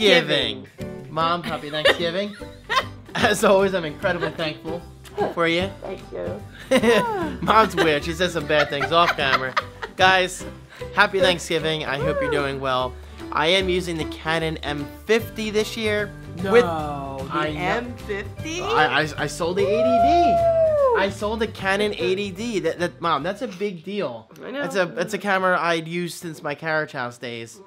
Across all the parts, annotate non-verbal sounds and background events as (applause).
Thanksgiving. Mom, happy Thanksgiving. (laughs) As always, I'm incredibly thankful for you. Thank you. (laughs) Mom's weird. She says some bad things off camera. Guys, happy Thanksgiving. I hope you're doing well. I am using the Canon M50 this year. No, With the I know. M50. I, I, I sold the 80D. I sold the Canon 80D. That, that mom, that's a big deal. I know. That's a that's a camera I'd used since my carriage house days.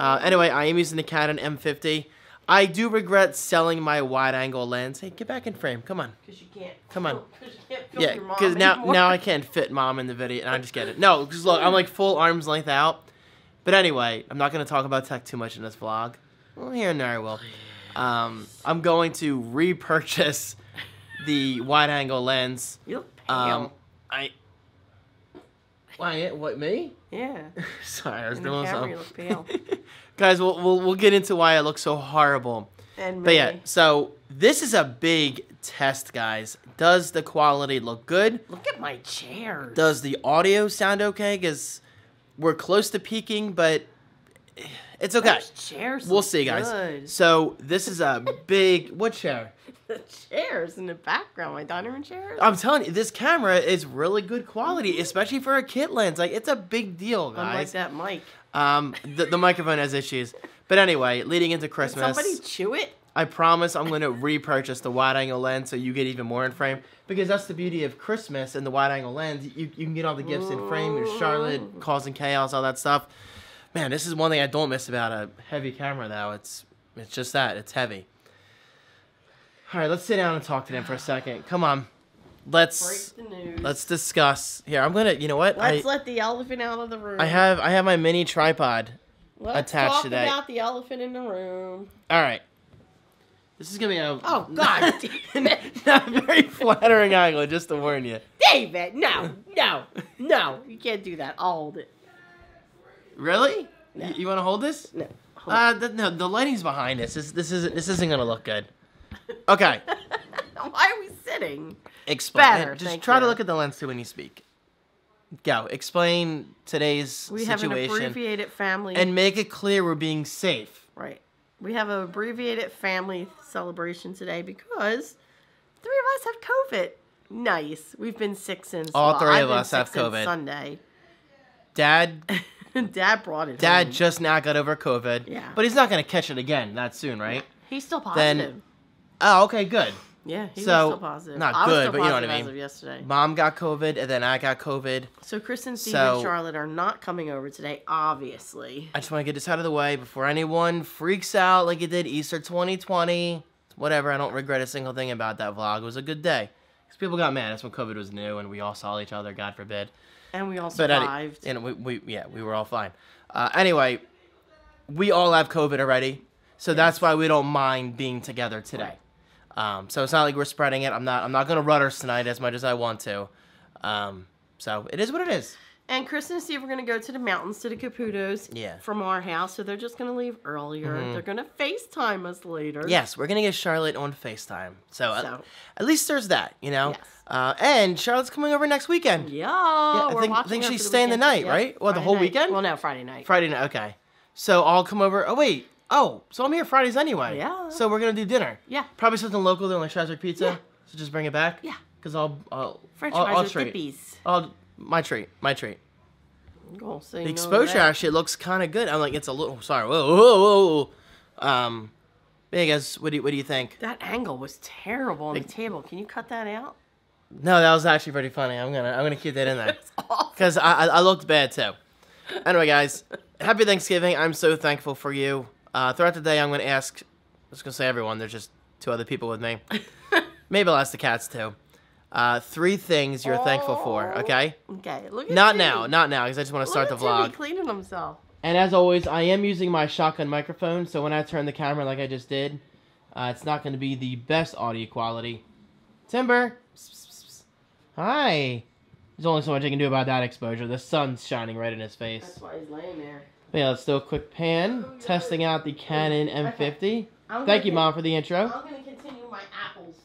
Uh, anyway, I am using the Canon M50. I do regret selling my wide angle lens. Hey, get back in frame. Come on. Because you can't. Come on. (laughs) Because you can't film Yeah, your mom because now anymore. now I can't fit mom in the video, and I just get it. No, because look, I'm like full arms length out. But anyway, I'm not gonna talk about tech too much in this vlog. Well, here and there I will. Um, I'm going to repurchase the wide angle lens. You look pale. Um, I. Why? What me? yeah. (laughs) Sorry, I was the doing something. you look pale. Guys, we'll, we'll we'll get into why I look so horrible. And But yeah, so this is a big test, guys. Does the quality look good? Look at my chair. Does the audio sound okay? Because we're close to peaking, but it's okay. Those chairs. We'll see, guys. good. So this is a big what chair? The chairs in the background, my dining room chairs. I'm telling you, this camera is really good quality, especially for a kit lens. Like it's a big deal, guys. Unlike that mic. Um, the, the microphone has issues. But anyway, leading into Did Christmas, somebody chew it? I promise I'm going to repurchase the wide angle lens so you get even more in frame. Because that's the beauty of Christmas and the wide angle lens. You, you can get all the gifts in frame. There's Charlotte causing chaos, all that stuff. Man, this is one thing I don't miss about a heavy camera, though. It's it's just that it's heavy. All right, let's sit down and talk to them for a second. Come on, let's Break the news. let's discuss. Here, I'm gonna. You know what? Let's I let the elephant out of the room. I have I have my mini tripod. Let's attached to that. about the elephant in the room. All right. This is gonna be a Oh God, (laughs) David! not very flattering angle, just to warn you. David, no, (laughs) no, no! You can't do that. I'll hold it. Really? No. You, want to hold this? No. hold Uh, th- no, the lighting's behind us. This this isn't this isn't gonna look good. Okay. (laughs) Why are we sitting? explain. Better, Just try to look at the lens too when you speak. Go. Explain today's We have an abbreviated family. and make it clear we're being safe. right. We have an abbreviated family celebration today because three of us have COVID. Nice. We've been sick since. All well, three I've of us have COVID. Sunday. Dad, (laughs) Dad brought it. Dad home. just now got over COVID. Yeah. But he's not gonna catch it again that soon, right? He's still Then- positive. Oh, okay, good. yeah, he so, was still positive. not I was good, but you know what I mean. yesterday. Mom got COVID, and then I got COVID. So Chris and Steve So- and Charlotte are not coming over today, obviously. I just want to get this out of the way before anyone freaks out like it did Easter 2020. Whatever, I don't regret a single thing about that vlog. It was a good day. Because people got mad. That's when COVID was new and we all saw each other, God forbid. And we all But any- survived. and we, we, yeah, we were all fine. Uh, anyway, we all have COVID already. So that's why we don't mind being together today. Um, so it's not like we're spreading it. I'm not. I'm not gonna rudders tonight as much as I want to. Um, so it is what it is. And Chris and Steve are going to go to the mountains to the Caputos Yeah. Mm-hmm. from our house. So they're just going to leave earlier. They're going to FaceTime us later. Yes, we're gonna get Charlotte on Facetime. So, at- So- at, least there's that, you know. Yes. Uh, and Charlotte's coming over next weekend. Yeah. I we're think- watching think she's the staying the night, Yep, right? Well, the whole night. weekend? Well, no, Friday night. Friday night. Okay. So I'll come over. Oh wait. Oh, so I'm here Fridays anyway. Yeah. So we're gonna do dinner. Yeah. Probably something local there, like Shazwick Pizza. Yeah. So just bring it back. Yeah. Cause I'll, I'll French I'll, fries I'll with treat. dippies. I'll my treat. My treat. Oh, so The exposure actually looks kind of good. I'm like, it's a little. Sorry. Whoa, whoa, whoa. whoa. Um, yeah, guys, what do you, what do you think? That angle was terrible on the table. Can you cut that out? No, that was actually pretty funny. I'm gonna I'm gonna keep that in there (laughs) because I, I I looked bad too. Anyway, guys, happy Thanksgiving. I'm so thankful for you. Uh, throughout the day, I'm gonna ask. I was gonna say everyone. There's just two other people with me. (laughs) Maybe I'll ask the cats too. Uh, three things you're thankful for. Okay. Okay, look at Not now, not now, because I just want to start the vlog. cleaning himself. And as always, I am using my shotgun microphone, so when I turn the camera like I just did, uh, it's not going to be the best audio quality. Timber! Psst, psst, psst. Hi! There's only so much I can do about that exposure. The sun's shining right in his face. That's why he's laying there. Yeah, let's do a quick pan, testing out the Canon M50. I'm Thank you, Mom, for the intro. I'm gonna continue my apples.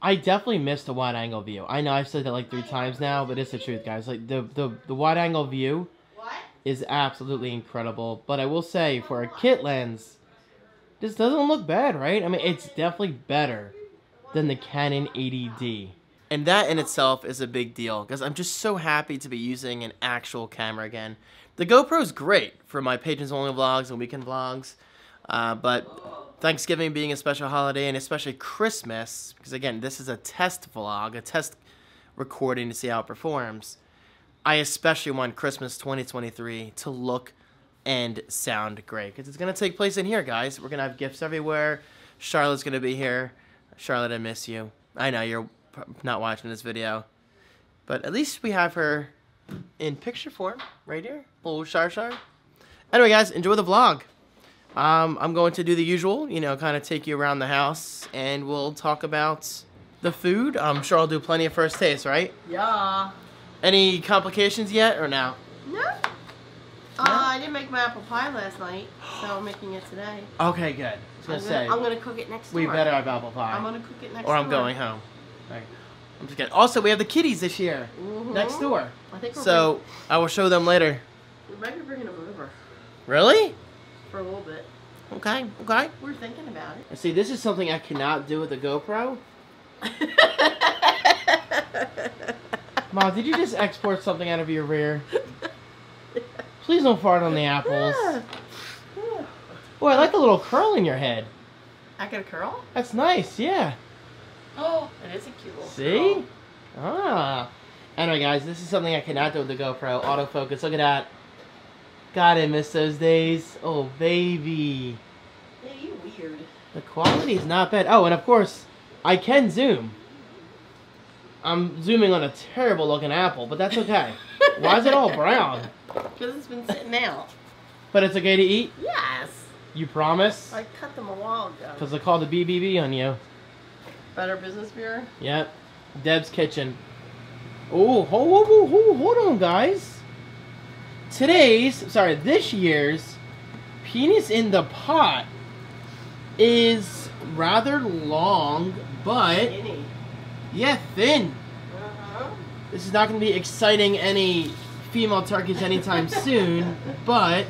I definitely missed the wide angle view. I know I've said that like three times now, but it's the truth, guys. Like the the, the wide angle view What? is absolutely incredible. But I will say, for a kit lens, This doesn't look bad, right? I mean, it's definitely better than the Canon 80D. And that in itself is a big deal because I'm just so happy to be using an actual camera again. The GoPro's great for my patrons only vlogs and weekend vlogs, uh, but Thanksgiving being a special holiday and especially Christmas, because again, this is a test vlog, a test recording to see how it performs. I especially want Christmas 2023 to look and sound great because it's going to take place in here, guys. We're going to have gifts everywhere. Charlotte's going to be here. Charlotte, I miss you. I know you're not watching this video, but at least we have her in picture form right here. Little Char Char. Anyway, guys, enjoy the vlog. Um, I'm going to do the usual, you know, kind of take you around the house and we'll talk about the food. I'm sure I'll do plenty of first taste, right? Yeah. Any complications yet or no? No. Uh, I didn't make my apple pie last night, so I'm making it today. Okay, good. I'm gonna say I'm gonna cook it next door. we better have apple pie, I'm gonna cook it next or I'm door. going home. Alright. I'm just kidding. Also, we have the kitties this year Mhm. next door, I think we're so I will show them later. We might be bringing them over Really? for a little bit. Okay. Okay. We're thinking about it. see, this is something I cannot do with the GoPro. (laughs) Mom, did you just export something out of your rear? Please don't fart on the apples. (sighs) Oh, I like the little curl in your head. I got a curl? That's nice. Yeah. Oh, it is a cute little See? curl. Ah. Anyway, guys, this is something I cannot do with the GoPro. Autofocus. Look at that. God, I miss those days. Oh, baby. Yeah, you weird. The quality is not bad. Oh, and of course, I can zoom. I'm zooming on a terrible looking apple, but that's okay. (laughs) Why is it all brown? Because it's been sitting out. But it's okay to eat? Yes. You promise? I cut them a while ago. Because they called the BBB on you. Better Business Bureau? Yep. Deb's Kitchen. Oh, hold, hold, hold, hold on, guys. Today's, sorry, this year's penis in the pot is rather long, but Skinny. yeah, thin. Uh-huh. This is not going to be exciting any female turkeys anytime (laughs) soon, but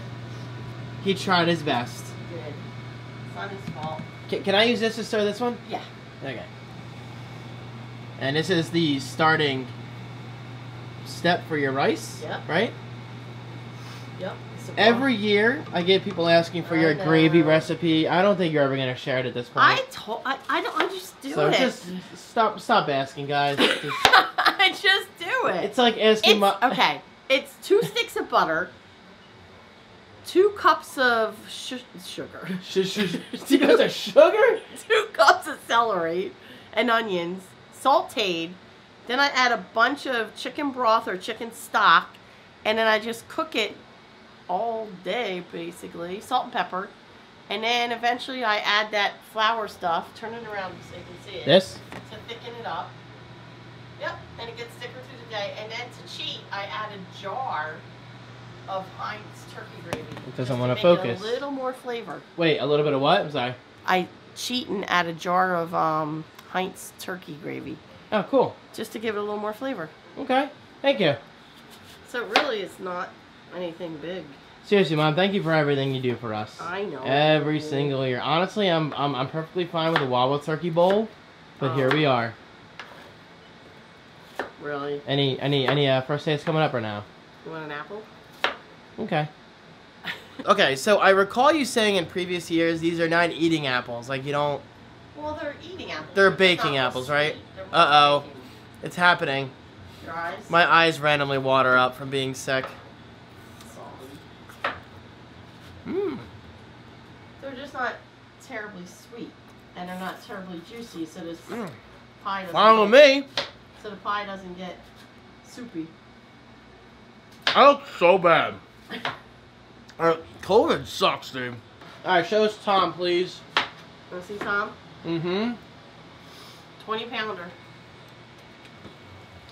he tried his best. Good. It's not his fault. Can, can I use this to stir this one? Yeah. Okay. And this is the starting step for your rice, Yep. right? Every year, I get people asking for I your gravy recipe. I don't think you're ever gonna share it at this point. I told. I, I don't. I just do so it. just stop, stop asking, guys. (laughs) Just- I just do it. it's like asking It's, my. (laughs) okay. It's two sticks of butter, two cups of sh- sugar, Sh- sh- sh- (laughs) goes of sugar. two cups of celery and onions, sauteed. Then I add a bunch of chicken broth or chicken stock, and then I just cook it all day, basically, salt and pepper. And then eventually I add that flour stuff. Turn it around so you can see it. This. to thicken it up. Yep, and it gets thicker through the day. And then to cheat, I add a jar of Heinz turkey gravy. It doesn't just to focus. A little more flavor. Wait, a little bit of what? I'm sorry. I cheat and add a jar of um, Heinz turkey gravy Oh, cool. just to give it a little more flavor. Okay. Thank you. So really, it's not anything big. Seriously, mom. Thank you for everything you do for us. I know. Every single year. Honestly, I'm I'm, I'm perfectly fine with a Wawa turkey bowl, but here Oh. we are. Really? Any any any uh, first days coming up or now? You want an apple? Okay. (laughs) Okay, so I recall you saying in previous years these are not eating apples. Like you don't. Well, they're eating apples. They're baking apples, sweet. right? Uh-oh. baking. It's happening. Your eyes? My eyes randomly water up from being sick. Mmm. They're just not terribly sweet, and they're not terribly juicy, so this Mm. pie doesn't. Fine with get, me. So the pie doesn't get soupy. I look so bad. (laughs) Uh, COVID sucks, dude. All right, show us Tom, please. Want to see Tom? Mm-hmm. Twenty pounder.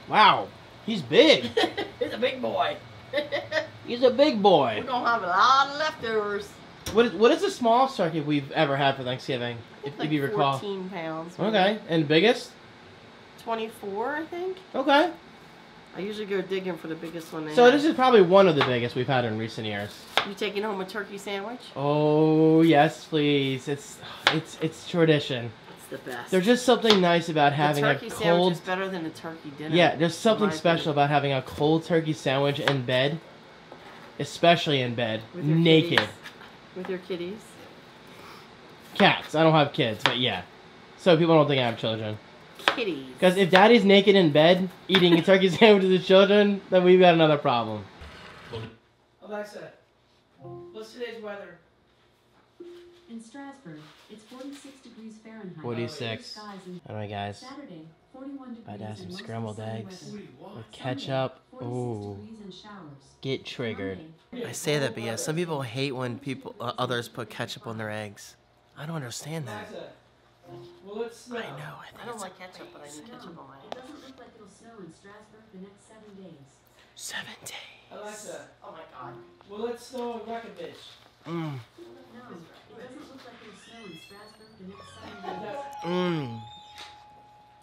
Wow, he's big. (laughs) He's a big boy. (laughs) he's a big boy. We're gonna have a lot of leftovers. What is what is the smallest turkey we've ever had for Thanksgiving, if, like if you recall? 14 pounds. maybe. Okay, and biggest? 24, I think. Okay. I usually go digging for the biggest one. So have. this is probably one of the biggest we've had in recent years. You taking home a turkey sandwich? Oh yes, please. It's it's it's tradition. It's the best. There's just something nice about having a a turkey sandwich cold. is better than a turkey dinner. Yeah, there's something special opinion. about having a cold turkey sandwich in bed, especially in bed, With your naked. kitties. With your kitties. Cats. I don't have kids, but yeah. So people don't think I have children. Kitties. Because if daddy's naked in bed eating a turkey (laughs) sandwich with his children, then we've got another problem. Alexa, what's today's weather? In Strasbourg, it's 46 degrees Fahrenheit. 46. Skies in Alright, guys. Saturday, 41 degrees About to have some scrambled eggs weather. with ketchup. Ooh. degrees and showers. Get triggered. I say that because some people hate when people uh, others put ketchup on their eggs. I don't understand that. Alexa, will it snow? I know. I think I don't it's like ketchup, but I need snow. ketchup on my It doesn't look like it'll snow in Strasbourg the next seven days. seven days. Alexa, Oh my god. will it snow in Breckenridge? Mm, mm.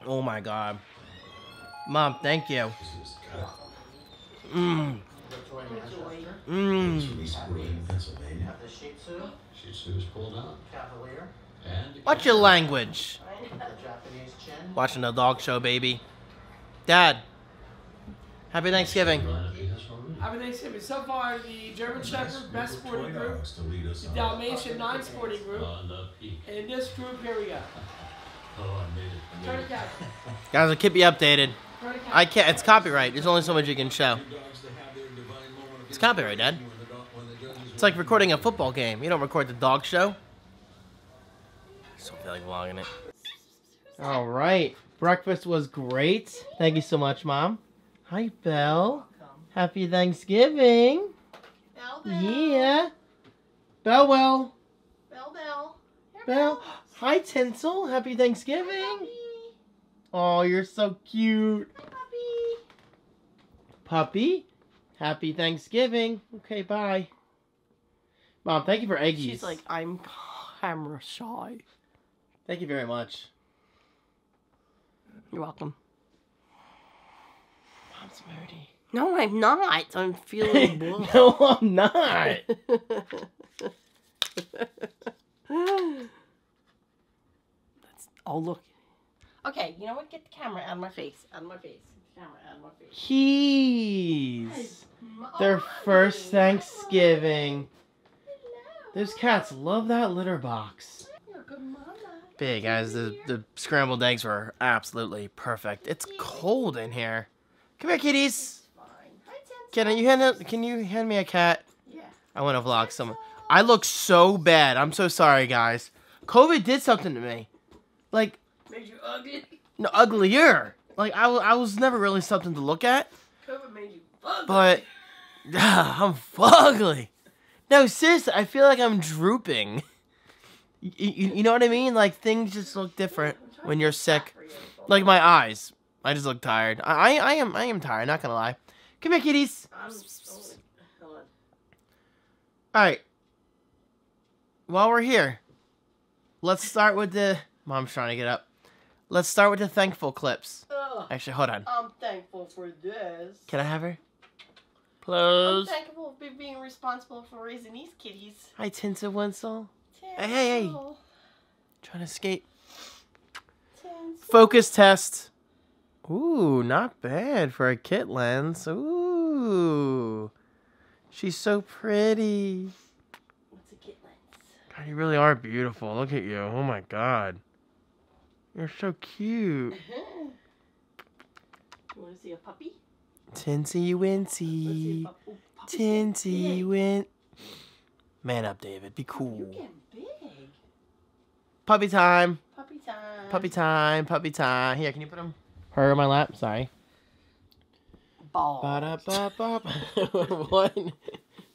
Oh my god. Mom, thank you. Mmm. Mmm. Watch your language. Watching the dog show, baby. Dad. Happy Thanksgiving. Happy Thanksgiving. So far, the German Shepherd, best sporting group, the Dalmatian, non-sporting group, On the and this group, here we go. (laughs) Oh, I made it. Turn it down. (laughs) Guys, I'll keep you updated. Turn it down. I can't. It's copyright. There's only so much you can show. It's copyright, Dad. It's like recording a football game. You don't record the dog show. I just don't feel like vlogging it. All right. Breakfast was great. Thank you so much, Mom. Hi, Belle. Happy Thanksgiving. Bell, bell. Yeah. Bell, well. Bell, bell. Here, Belle. Hi, Tinsel. Happy Thanksgiving. Puppy. Oh, you're so cute. Hi, puppy. Puppy. Happy Thanksgiving. Okay, bye. Mom, thank you for eggies. She's like, I'm camera shy. thank you very much. You're welcome. Mom's moody. No, I'm not. I'm feeling (laughs) no, I'm not. That's (laughs) oh look. Okay, you know what? Get the camera out of my face. Out of my face. Camera out of my face. Keys. Their first Thanksgiving. Those cats love that litter box. You're a good mama. Big guys, the the scrambled eggs were absolutely perfect. It's cold in here. Come here, kitties. Fine. Hi, Tinsel. Can you hand it, Can you hand me a cat? Yeah. I want to vlog some. I look so bad. I'm so sorry, guys. COVID did something to me. Like, Made you ugly. no, uglier. Like, I, I was never really something to look at. COVID made you ugly. But, (sighs) I'm fugly. No, seriously, I feel like I'm drooping. You, you, you know what I mean? Like, things just look different when you're sick. Like my eyes. I just look tired. I, I, I am I am tired, not gonna lie. Come here, kitties. I'm so. Alright. While we're here, let's start with the. Mom's trying to get up. Let's start with the thankful clips. Ugh, Actually, hold on. I'm thankful for this. Can I have her? Close. I'm thankful for being responsible for raising these kitties. Hi, Tinsa Winsel. Hey, hey, hey. Trying to escape. tinsel. Focus test. Ooh, not bad for a kit lens. Ooh. She's so pretty. What's a kit lens? God, you really are beautiful. Look at you. Oh my god. You're so cute. (laughs) you want to see a puppy? Tinsy Wincy. a pup- Ooh, puppy's Tinsy. Win. Man up, David. Be You're cool. getting big. Puppy time. Puppy time. Puppy time. Puppy time. Here, can you put him? Her on my lap. Sorry. Ball. Ba-da-ba-ba. (laughs)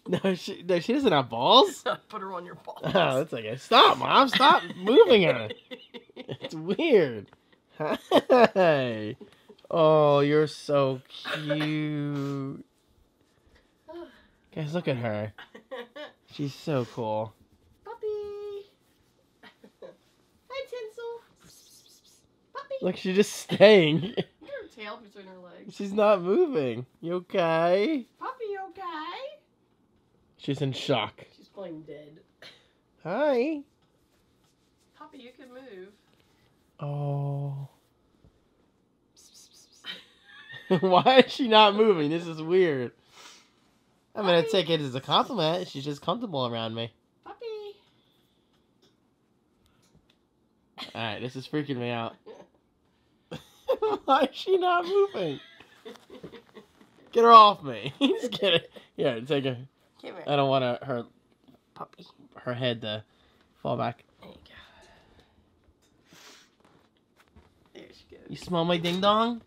No, she, no, she doesn't have balls. (laughs) Put her on your balls. Oh, that's okay. Stop, mom. Stop (laughs) moving her. It's weird. Hey. Oh, you're so cute. (sighs) Guys, look at her. She's so cool. Puppy. Hi, Tinsel. Puppy. Look, she's just staying. (laughs) (laughs) Her tail between her legs. She's not moving. You okay? Puppy, okay? She's in shock. She's playing dead. Hi. Puppy, you can move. Oh. (laughs) Why is she not moving? This is weird. I'm gonna take it as a compliment. She's just comfortable around me. Puppy. Alright, this is freaking me out. (laughs) Why is she not moving? Get her off me. (laughs) just kidding. Yeah, take her. Come here. I don't want her, her Puppy. her head to fall back. There you go. There she goes. You smell my ding dong?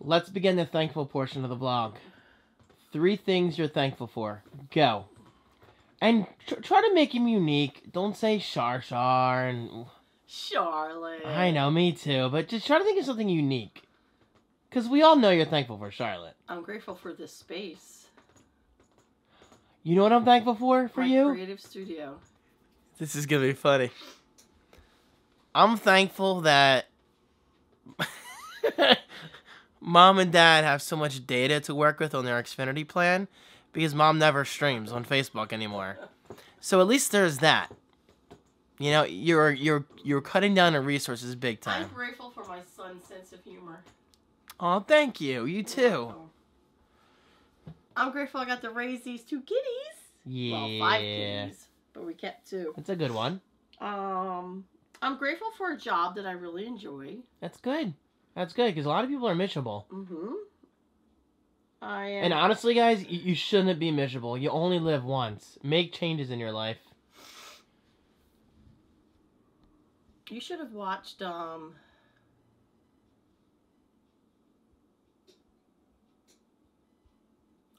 Let's begin the thankful portion of the vlog. Three things you're thankful for. Go. And tr- try to make him unique. Don't say shar shar and Charlotte. I know, me too. But just try to think of something unique. Because we all know you're thankful for Charlotte. I'm grateful for this space. You know what I'm thankful for for My you? creative studio. This is gonna be funny. I'm thankful that (laughs) mom and dad have so much data to work with on their Xfinity plan because mom never streams on Facebook anymore. So at least there's that. You know, you're you're you're cutting down on resources big time. I'm grateful for my son's sense of humor. Oh, thank you. You too. I'm grateful I got to raise these two kitties. Yeah. Well, five kitties, but we kept two. That's a good one. Um, I'm grateful for a job that I really enjoy. That's good. That's good because a lot of people are miserable. Mm-hmm. I am. And honestly, guys, you, you shouldn't be miserable. You only live once. Make changes in your life. You should have watched um.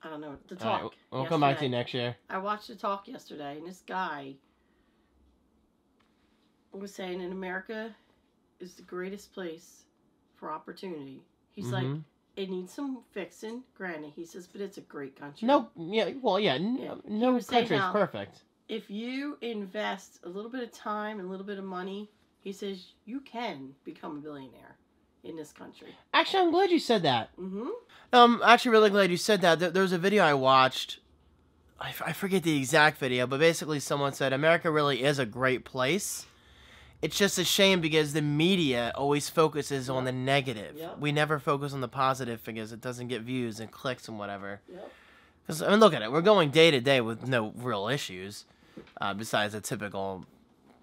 I don't know the All right, talk. we'll come back to you next year. I watched the talk yesterday, and this guy was saying in America is the greatest place for opportunity. He's like, Mhm. it needs some fixing, granted. He says, but it's a great country. no, yeah, well, yeah, Yeah, no country is perfect. If you invest a little bit of time and a little bit of money, he says you can become a billionaire in this country. Actually, I'm glad you said that. Mm-hmm. I'm actually really glad you said that. There, there was a video I watched. I, f- I forget the exact video, but basically someone said America really is a great place. It's just a shame because the media always focuses on the negative. Yep. We never focus on the positive because it doesn't get views and clicks and whatever. Yep. Because I mean, look at it. We're going day to day with no real issues, uh, besides the typical,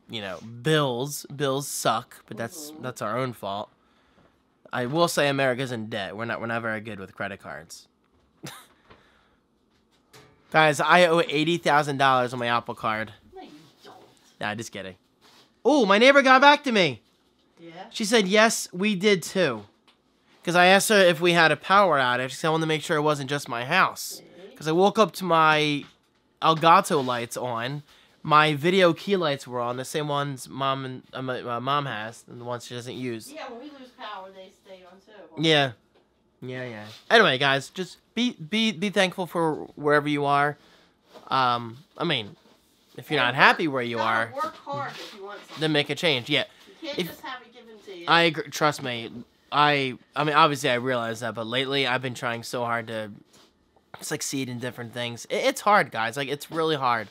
you know, bills. Bills suck, but that's Mhm. that's our own fault. I will say America's in debt. We're not we're not very good with credit cards. (laughs) Guys, I owe eighty thousand dollars on my Apple Card. No, you don't. Nah, just kidding. Oh, my neighbor got back to me. Yeah. She said yes, we did too. Because I asked her if we had a power outage. 'cause I wanted to make sure it wasn't just my house. Because I woke up to my Elgato lights on. My video key lights were on, the same ones mom and uh, my, my mom has, and the ones she doesn't use. Yeah, when we lose power, they stay on too. Yeah, yeah, yeah. Anyway, guys, just be be be thankful for wherever you are. Um, I mean, if you're not happy where you are, Work hard if you want something. then make a change. Yeah, You can't if- just have it given to you. I agree. Trust me. I I mean, obviously, I realize that, but lately, I've been trying so hard to succeed in different things. It, it's hard, guys. Like it's really hard.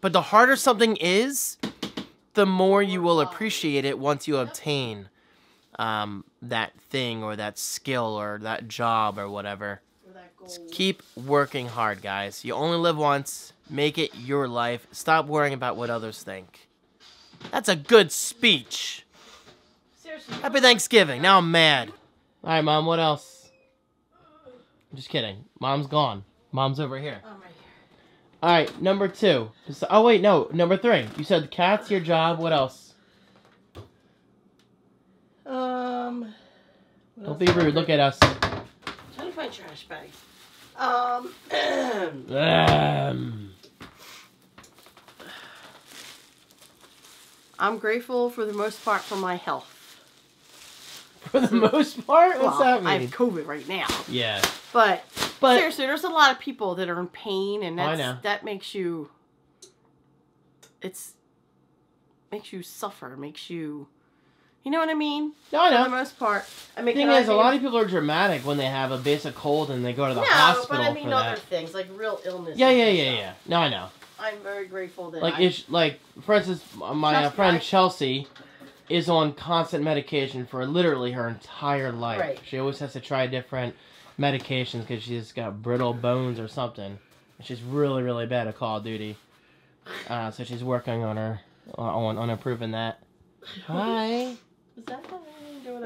But the harder something is, the more you will appreciate it once you obtain um, that thing or that skill or that job or whatever. Goal. Keep working hard, guys. You only live once. Make it your life. Stop worrying about what others think. That's a good speech. Seriously. Happy Thanksgiving. Now I'm mad. All right, mom. What else? I'm just kidding. Mom's gone. Mom's over here. All right, number two. Oh wait, no, number three. You said cats, your job. What else? Um. what Don't else be rude. Look at us. grateful- Trying to find trash bags. Um. (clears throat) Um, I'm grateful for the most part for my health. (laughs) for the most part, what's well, that I mean? have COVID right now, Yeah, but, but seriously, there's a lot of people that are in pain, and Oh, I that's, know. that makes you. It's makes you suffer. Makes you. You know what I mean? no, I know. For the most part, I The mean, thing can I is, a lot of people are dramatic when they have a basic cold and they go to the no, hospital but I mean other that. things like real illness. Yeah, yeah, yeah, yeah. No, I know. I'm very grateful that Like, I, is like for instance, my uh, Trust me, friend I- Chelsea is on constant medication for literally her entire life. Right. She always has to try different medications because she's got brittle bones or something. She's really, really bad at Call of Duty. Uh, so she's working on her on on improving that. Hi. Is that what I'm with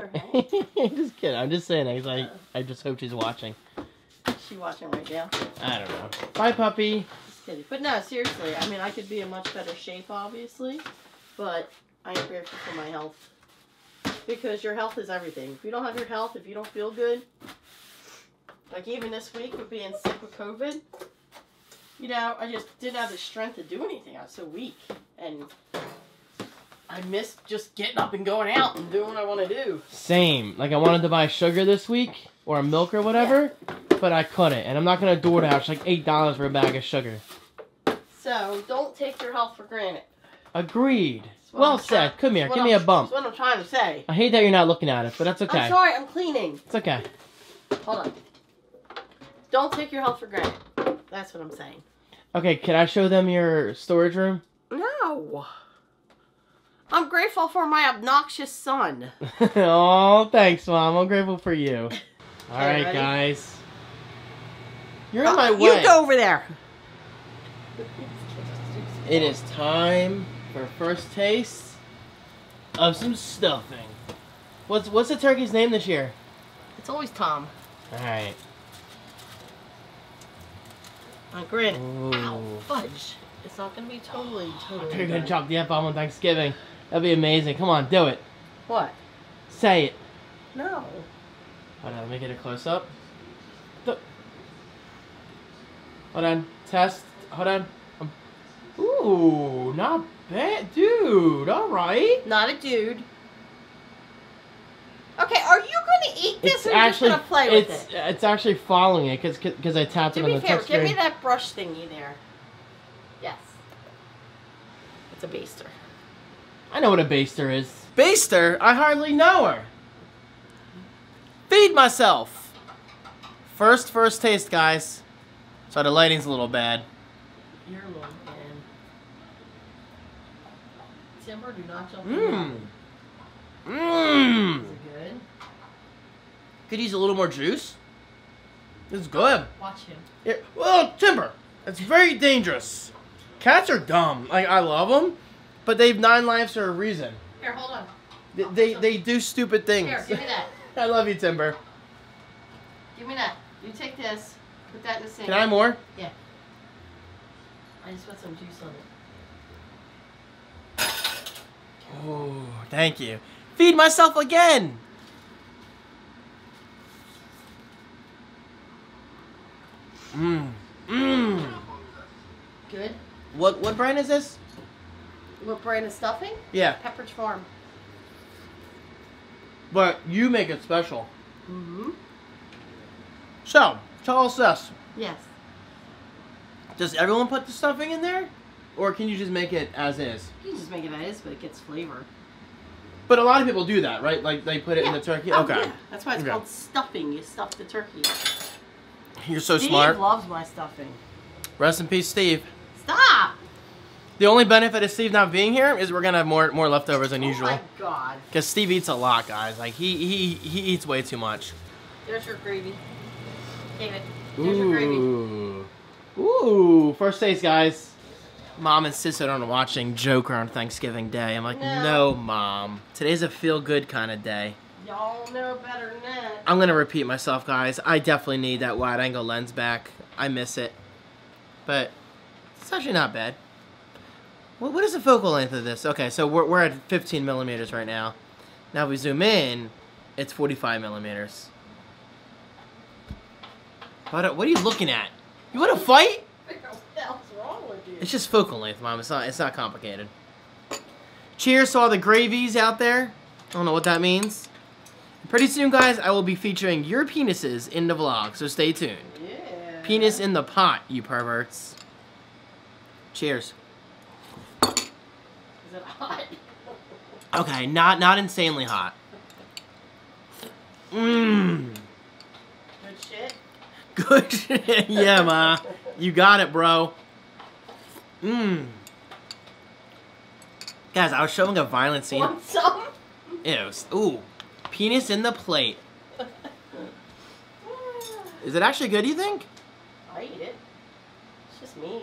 her (laughs) just kidding. I'm just saying. I, I I just hope she's watching. Is she watching right now? I don't know. Bye, puppy. Just kidding. But no, seriously. I mean, I could be in much better shape, obviously, but I am grateful for my health because your health is everything. If you don't have your health, if you don't feel good, like even this week with being sick with COVID, you know, I just didn't have the strength to do anything. I was so weak, and I missed just getting up and going out and doing what I want to do. Same. Like I wanted to buy sugar this week or milk or whatever, but I couldn't. And I'm not gonna DoorDash like eight dollars for a bag of sugar. So don't take your health for granted. Agreed. Well I'm said. Come here. Give what me a I'm- bump. That's what I'm trying to say. I hate that you're not looking at it, but that's okay. I'm sorry, I'm cleaning. It's okay. Hold on. Don't take your health for granted. That's what I'm saying. Okay, can I show them your storage room? No. I'm grateful for my obnoxious son. (laughs) oh, thanks, mom. I'm grateful for you. (laughs) All Okay, right, guys. You're in my Uh, way. You go over there. It is time for first taste of some stuffing. What's what's the turkey's name this year? It's always Tom. All right. Uh, granted. Ooh. Ow, fudge. It's not gonna be totally, totally. You're gonna chop the apple on Thanksgiving. That'd be amazing. Come on, do it. What? Say it. No. Hold on, let me get a close up. The- Hold on, test. Hold on. Um, Ooh, not bad, dude. All right. Not a dude. Okay, are you gonna eat this It's or are you actually just gonna play with it's it? it's actually following it because because I tapped Do it on me a the favor, touch give me that brush thingy there. Yes. It's a baster. I know what a baster is. Baster? I hardly know her. Feed myself. First, first taste, guys. Sorry, the lighting's a little bad. You're a little Timber, do not jump in Mmm. Mmm. Is it good? Could use a little more juice. It's good. Watch him. Yeah. Well, Timber, it's very dangerous. Cats are dumb. Like I love them, but they've nine lives for a reason. Here, hold on. They they, they do stupid things. Here, give me that. (laughs) I love you, Timber. Give me that. You take this. Put that in the sink. Can I have more? Yeah. I just put some juice on it. Oh, thank you. Feed myself again. Mmm. Mmm. Good. What what brand is this? What brand is stuffing? Yeah, Pepperidge Farm. but you make it special. Mm-hmm. So, tell us this. Yes. Does everyone put the stuffing in there? Or can you just make it as is? You can just make it as, is, but it gets flavor. But a lot of people do that, right? Like they put it in the turkey. Oh, okay. yeah. That's why it's Okay. called stuffing. You stuff the turkey. You're so Steve smart. loves my stuffing. Rest in peace, Steve. Stop! The only benefit of Steve not being here is we're gonna have more more leftovers than Oh usual. my god. Cause Steve eats a lot, guys. Like he he he eats way too much. There's your gravy. David. There's your gravy. Ooh. Ooh. First taste, guys. Mom insisted on watching Joker on Thanksgiving Day. I'm like, No. no, mom. Today's a feel good kind of day. Y'all know better than that. I'm gonna repeat myself, guys. I definitely need that wide angle lens back. I miss it. But it's actually not bad. What, what is the focal length of this? Okay, so we're, we're at 15 millimeters right now. Now if we zoom in, it's 45 millimeters. What, what are you looking at? You want to fight? (laughs) It's just focal length, mom. It's not. It's not complicated. Cheers to all the gravies out there. I don't know what that means. Pretty soon, guys, I will be featuring your penises in the vlog, so stay tuned. Yeah. Penis in the pot, you perverts. Cheers. Is it hot? (laughs) Okay, not not insanely hot. Mmm. Good shit. Good. Shit. (laughs) yeah, ma. You got it, bro. Mmm. Guys, I was showing a violent scene. Want some? Ew. Ooh. Penis in the plate. Is it actually good, you think? I eat it. It's just meat.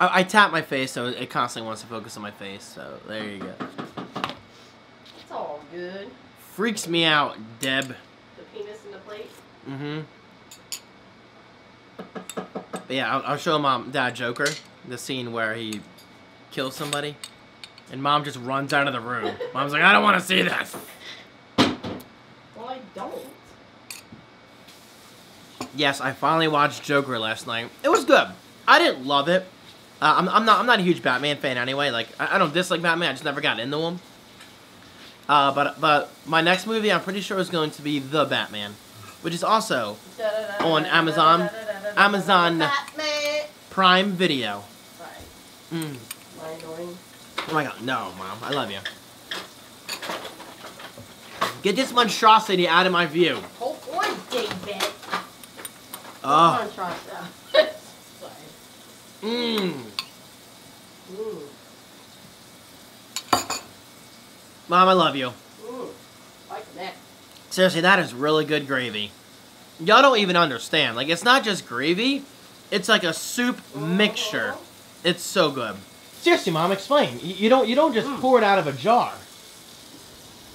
I, I tap my face, so it constantly wants to focus on my face. So there you go. It's all good. Freaks me out, Deb. The penis in the plate. Mm-hmm. But yeah, I'll, I'll show mom, dad, Joker, the scene where he kills somebody, and mom just runs out of the room. Mom's like, I don't want to see this. Well, I don't. Yes, I finally watched Joker last night. It was good. I didn't love it. Uh, I'm, I'm not. I'm not a huge Batman fan anyway. Like, I, I don't dislike Batman. I just never got into him. Uh, but but my next movie, I'm pretty sure is going to be The Batman, which is also On Amazon- Amazon. Batman. Prime Video. Sorry. Mm. Am I annoying? Oh my god, no, mom. I love you. Get this monstrosity out of my view. Hold on, David. Oh. Come on, Trasta. Sorry. Mmm. Mm. Mom, I love you. Mm. Like that. Seriously, that is really good gravy. Y'all don't even understand. Like, it's not just gravy, it's like a soup mixture. It's so good. Seriously, mom, explain. You, you don't you don't just pour it out of a jar.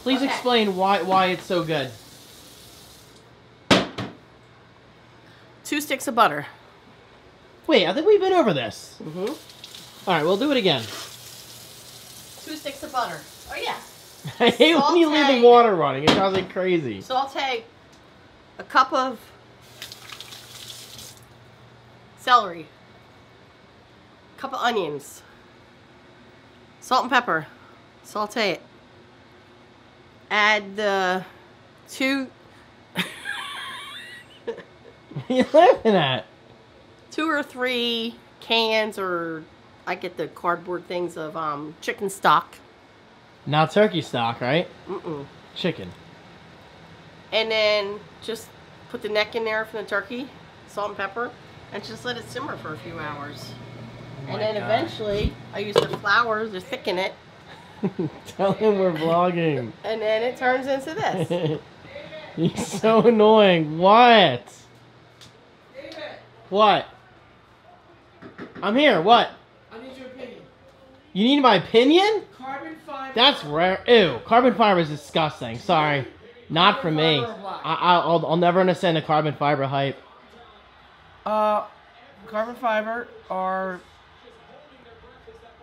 Please Okay. explain why why it's so good. Two sticks of butter. Wait, I think we've been over this. Mm-hmm. All right, we'll do it again. Two sticks of butter. Oh yeah. (laughs) I hate when you leave the water running. It drives me crazy. So I'll take a cup of celery, a cup of onions, salt and pepper, saute it. Add the two (laughs) What are you laughing at? two or three cans or I get the cardboard things of um, chicken stock. Not turkey stock, right? Mm-mm. Chicken. And then just put the neck in there from the turkey, salt and pepper, and just let it simmer for a few hours. Oh my and then God. eventually, I use the flour to thicken it, (laughs) Tell him we're vlogging. and then it turns into this. (laughs) He's so annoying. What? David, What? I'm here. What? I need your opinion. You need my opinion? Carbon fiber. That's rare. Ew. Carbon fiber is disgusting. Sorry. Not for me. I, I'll, I'll never understand the carbon fiber hype. Uh, carbon fiber or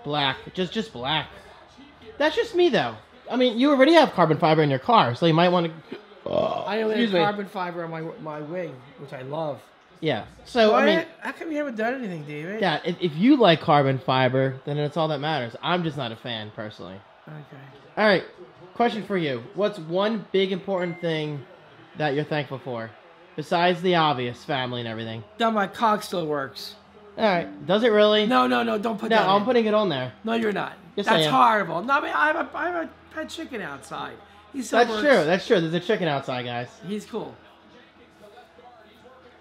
Black. Just just black. That's just me though. I mean, you already have carbon fiber in your car, so you might want to. I only Excuse have me. carbon fiber on my my wing, which I love. Yeah. So I mean, how come you haven't done anything, David? yeah. If, if you like carbon fiber, then it's all that matters. I'm just not a fan personally. Okay. All right. Question for you: What's one big important thing that you're thankful for, besides the obvious, family and everything? That my cock still works. All right. Does it really? No, no, no! Don't put No, that. I'm in. putting it on there. No, you're not. Yes, I That's am. horrible. No, I mean I have a I have a pet chicken outside. He still That's works. true. That's true. There's a chicken outside, guys. He's cool.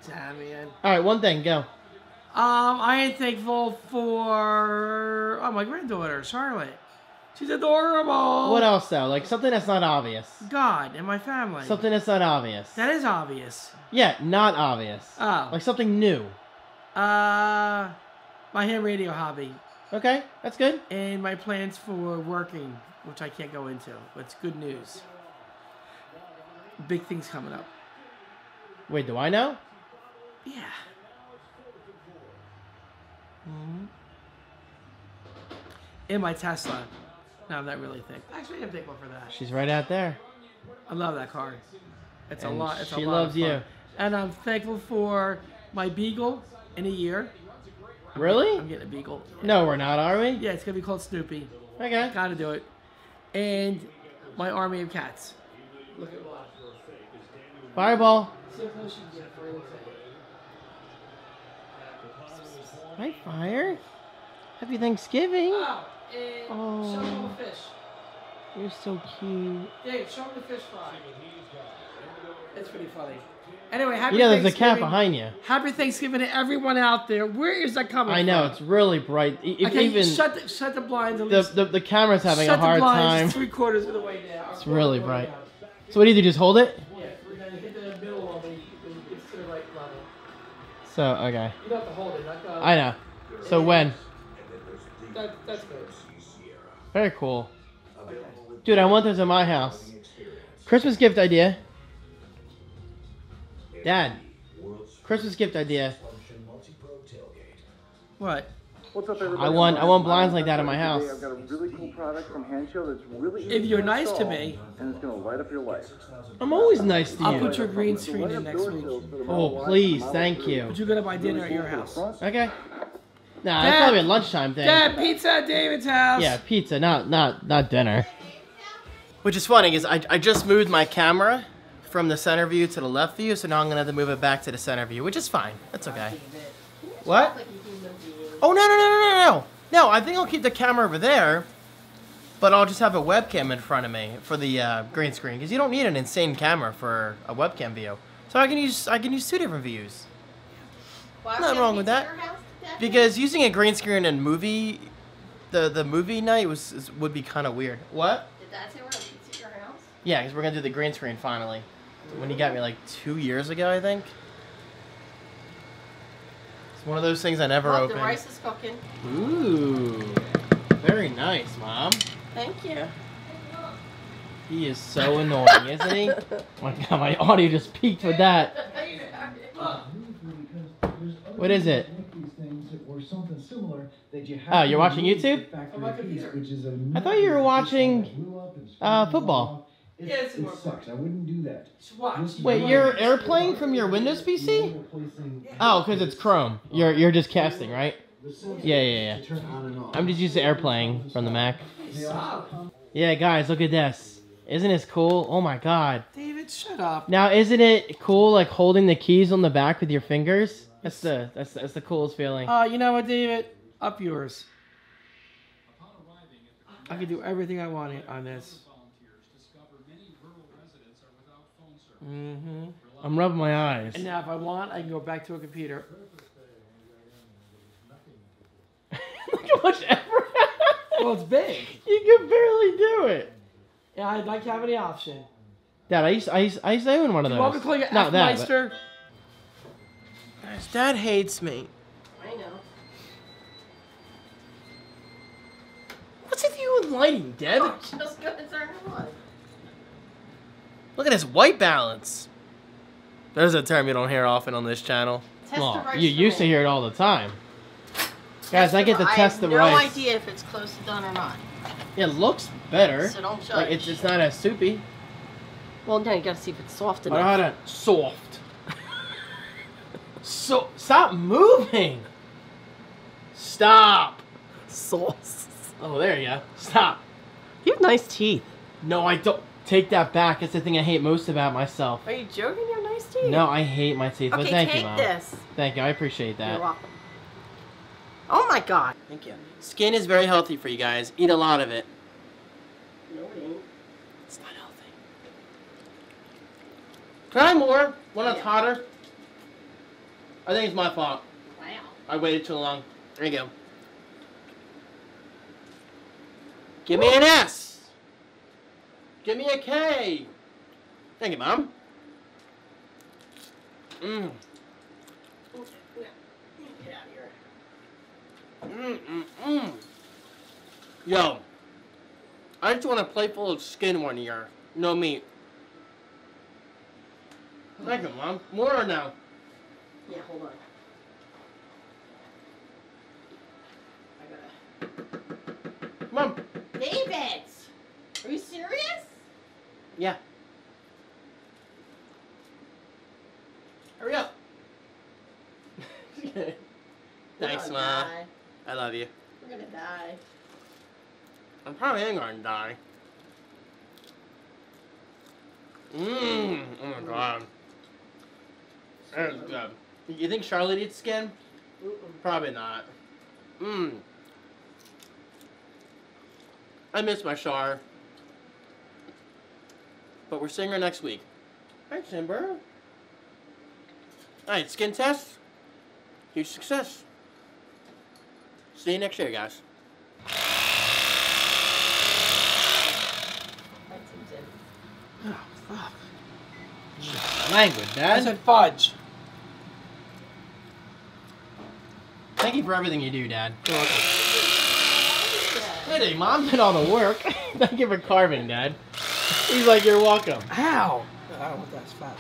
Damn man. All right. One thing. Go. Um, I am thankful for oh my granddaughter Charlotte. She's adorable. What else though? Like something that's not obvious. God and my family. Something that's not obvious. that is obvious. Yeah, not obvious. Oh. Like something new. Uh, my ham radio hobby Okay, that's good. and my plans for working, which I can't go into, but it's good news. Big things coming up. Wait, do I know? Yeah. Mhm. In my Tesla. No, I'm not really thankful. Actually, I'm thankful for that. She's right out there. I love that car. It's a lot. It's she a lot loves of fun. you. And I'm thankful for my Beagle in a year. I'm Really? Getting, I'm getting a Beagle. No, we're not, are we? Yeah, it's gonna be called Snoopy. Okay. Gotta do it. And my army of cats. Look at what. Fireball. See how close you can get for anything. Hi, fire. Happy Thanksgiving. Oh, and Oh. show them the oh. fish. You're so cute. Dave, show them the fish fry. It's pretty funny. Anyway, happy You know, there's a Thanksgiving. cat behind you. Happy Thanksgiving to everyone out there. Where is that coming I from? know it's really bright. If Okay, even shut the, shut the blinds. At the, least. the the camera's having shut a hard the blinds. time. It's three quarters of the way down. It's really bright. So what do you do? Just hold it? Yeah, we're gonna hit the middle of it. It's to the right level. So okay, You don't have to hold it. Not the, I know. So when? That, that's good. Very cool. Dude, I want those in my house. Christmas gift idea. Dad. Christmas gift idea. What? What's up, everybody? I want I want blinds like that in my house. I've got a really cool product from Handshow that's really easy If you're to nice to me. and it's gonna light up your life. I'm always nice to you. I'll put your green screen in up next door week. sills for the Oh, please, thank you. But you're gonna buy dinner at your cool for the house. Okay. Nah, it's probably a lunchtime thing. Dad, pizza at David's house. Yeah, pizza, not not not dinner. Which is funny is I, I just moved my camera from the center view to the left view, so now I'm gonna have to move it back to the center view, which is fine. That's okay. What? Oh no no no no no no! No, I think I'll keep the camera over there, but I'll just have a webcam in front of me for the uh, green screen because you don't need an insane camera for a webcam view. So I can use I can use two different views. Why Nothing we wrong have with pizza that. At your house, Dad? Because using a green screen in movie, the the movie night was is, would be kind of weird. What? Did Dad say we're gonna pizza your house? Yeah, because we're gonna do the green screen finally. When he got me like two years ago, I think. It's one of those things I never Look, the opened. rice is cooking. Ooh, very nice, mom. Thank you. He is so annoying, isn't he? (laughs) Oh my God, my audio just peaked with that. (laughs) What is it? Oh, you're watching YouTube? On my computer. I thought you were watching uh, football. Yeah, it's It sucks. I wouldn't do that. Just watch. Wait, you're airplaying from your Windows PC? Oh, because it's Chrome. You're you're just casting, right? Yeah, yeah, yeah. I'm just used to airplaying from the Mac. Yeah, guys, look at this. Isn't this cool? Oh my god. David, shut up. Now, isn't it cool like holding the keys on the back with your fingers? That's the that's that's the coolest feeling. Uh, you know what, David? Up yours. I can do everything I want on this. Mm-hmm. I'm rubbing my eyes. And now, if I want, I can go back to a computer. (laughs) Look how much effort. Well, it's big. you can barely do it. Yeah, I'd like to have any option. Dad, I used I used I used to own one of You those. want me to call you Not that. but- F-Meister? Dad hates me. I know. What's with you and lighting, Dad? I'm just gonna turn it on. Look at this white balance. There's a term you don't hear often on this channel. Test Well, the rice you used to hear it all the time. Guys, I get to I test the no rice. I have no idea if it's close to done or not. It looks better. So don't judge. Like it's it's not as soupy. well, now you gotta see if it's soft Hold enough. on, hold on. Soft. So stop moving. Stop. Sauce. Oh, there you go. Stop. You have nice teeth. No, I don't. Take that back. It's the thing I hate most about myself. Are you joking? You have nice teeth. No, I hate my teeth. Okay, but thank take you, Mom. this. Thank you. I appreciate that. You're welcome. Oh my god. Thank you. Skin is very healthy for you guys. Eat a lot of it. No, it ain't. It's not healthy. Try more. When it's Yeah. hotter. I think it's my fault. Wow. I waited too long. There you go. Give me an S. Give me a K. Thank you, Mom. Mmm. Get out of here. Mmm, mmm, mmm. Yo. I just want a plate full of skin one year. No meat. Thank you, Mom. More or no? Yeah, hold on. I gotta. Mom. David! Are you serious? Yeah. Hurry up. (laughs) Thanks, Ma. die. I love you. We're gonna die. I'm probably ain't gonna die. Mmm. Oh my god. That's good. You think Charlotte eats skin? Probably not. Mmm. I miss my Char. But we're seeing her next week. Thanks, Timber. All right, skin test. Huge success. See you next year, guys. That's it. Oh, fuck. Language, I said fudge. Thank you for everything you do, Dad. Hey, Mom did all the work. Thank you for carving, Dad. He's like, you're welcome. How? I don't want that. It's fat.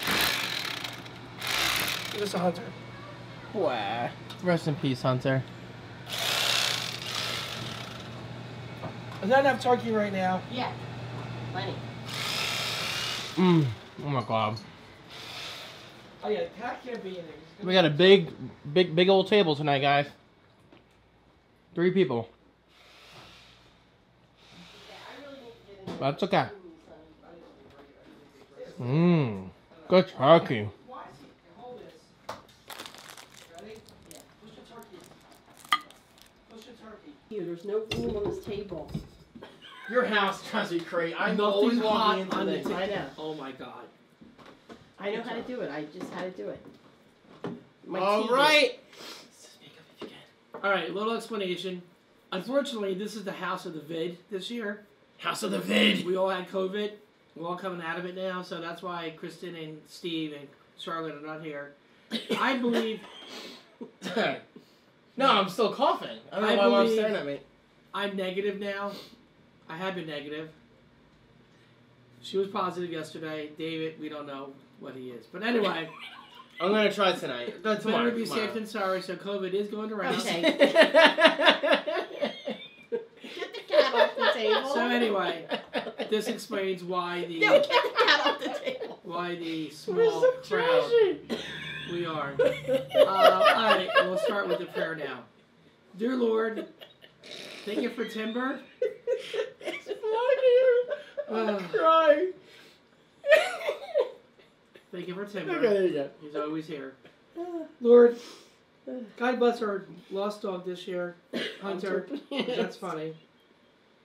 Give us a hunter. Wow. Rest in peace, Hunter. Is that enough turkey right now? Yeah. Plenty. Mmm. Oh my god. Oh yeah, cat can't be in there. We got a big, big, big old table tonight, guys. Three people. That's okay. Mmm. Good turkey. Why is he? Hold this. Ready? Yeah. Push the turkey. Push the turkey. There's no room on this table. Your house drives me crazy. I'm Nothing always walking into on the this. I know. Oh my god. I know how to do it. I just had to do it. My All TV. right. All right, little explanation. Unfortunately, this is the house of the vid this year. House of the Vid. We all had COVID. We're all coming out of it now, so that's why Kristen and Steve and Charlotte are not here. I believe (laughs) no, I'm still coughing. I don't know I why mom's staring at me. I'm negative now. I have been negative. She was positive yesterday. David, we don't know what he is. But anyway, (laughs) I'm gonna try tonight. No, tomorrow. better be tomorrow. safe than sorry, so COVID is going around. Okay. (laughs) Get the cat off the table. So anyway, This explains why the No, get the cat off the table. why the We're small so crowd trashy. we are. Uh, all right, we'll start with the prayer now. Dear Lord, thank you for timber. It's funny. I'm Ugh. crying. Thank you for okay, there you go. He's always here. Uh, Lord, uh, God bless our lost dog this year, Hunter. (laughs) That's funny.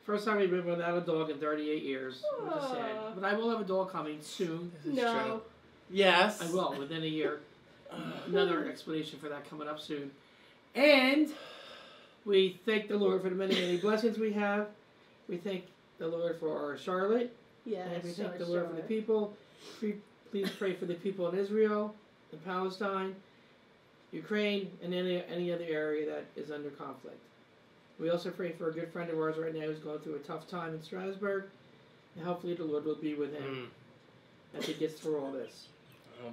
First time we've been without a dog in 38 years. Which is sad. But I will have a dog coming soon. No. Yes. I will within a year. (sighs) Uh, another explanation for that coming up soon. And we thank the Lord for the many, many blessings we have. We thank the Lord for our Charlotte. Yes. and we thank the Lord for the people. Pre- Please pray for the people in Israel, in Palestine, Ukraine, and any any other area that is under conflict. We also pray for a good friend of ours right now who's going through a tough time in Strasbourg, and hopefully the Lord will be with him Mm. as he gets through all this.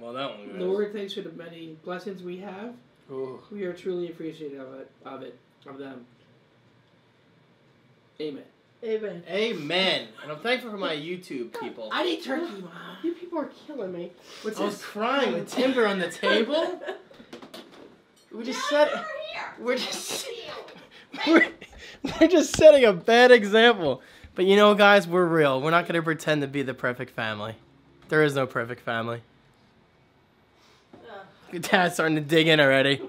Well, that one. goes. Lord, thanks for the many blessings we have. Ooh. We are truly appreciative of it, of it, of them. Amen. Amen. Amen. And I'm thankful for my YouTube people. I need turkey, mom. You people are killing me. What's I was crying with Timber on the (laughs) table. We just set. We're just. (laughs) We're, we're just setting a bad example. But you know, guys, we're real. We're not going to pretend to be the perfect family. There is no perfect family. Dad's starting to dig in already.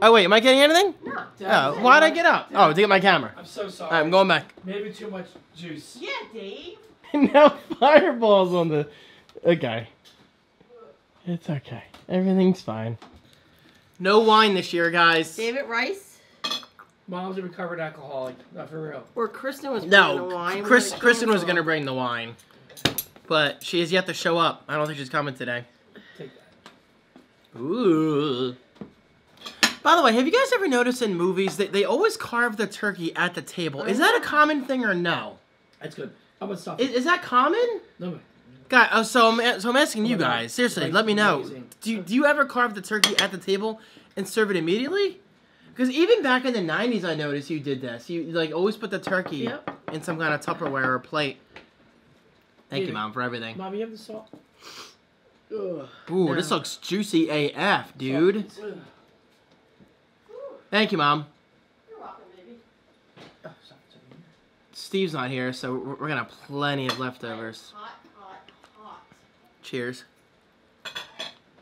Oh, wait, am I getting anything? No. Oh, why'd I get up? Oh, to get my camera. I'm so sorry. All right, I'm going back. Maybe too much juice. Yeah, Dave. (laughs) now fireballs on the. Okay. It's okay. Everything's fine. No wine this year, guys. David Rice. Mom's a recovered alcoholic. Not for real. Or Kristen was bringing the No, wine. We're Chris, gonna Kristen was gonna bring the wine, but she has yet to show up. I don't think she's coming today. Take that. Ooh. By the way, have you guys ever noticed in movies that they always carve the turkey at the table? Is that a uh-huh. common thing or no? That's good. How about stuff? Is, is that common? no, Guy, oh, so I'm so I'm asking oh you Oh God. guys seriously. Let me know. Do you, do you ever carve the turkey at the table and serve it immediately? Because even back in the '90s, I noticed you did this. You like always put the turkey Yep. in some kind of Tupperware or plate. Thank you, mom, for everything. Mom, you have the salt. Ugh. Ooh, this looks juicy AF, dude. Ugh. Thank you, mom. You're welcome, baby. Oh, stop, stop. Steve's not here, so we're, we're gonna have plenty of leftovers. Hot, hot, hot. Cheers.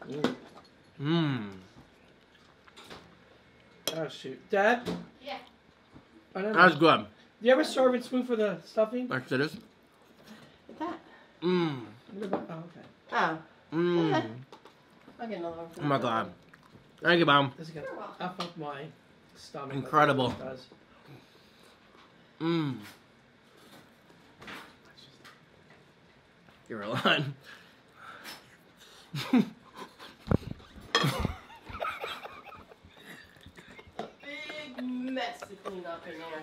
Mm. Mmm. Oh shoot, Dad. Yeah. I don't know. That was good. Do you ever serve it spoon for the stuffing? Next to this. What's that? Mmm. Oh, okay. Oh. Mmm. I'll get another one. Oh my you. god. Thank you, mom. This is gonna up up my stomach. Incredible. Mmm. You're a lot. Big mess to clean up in there.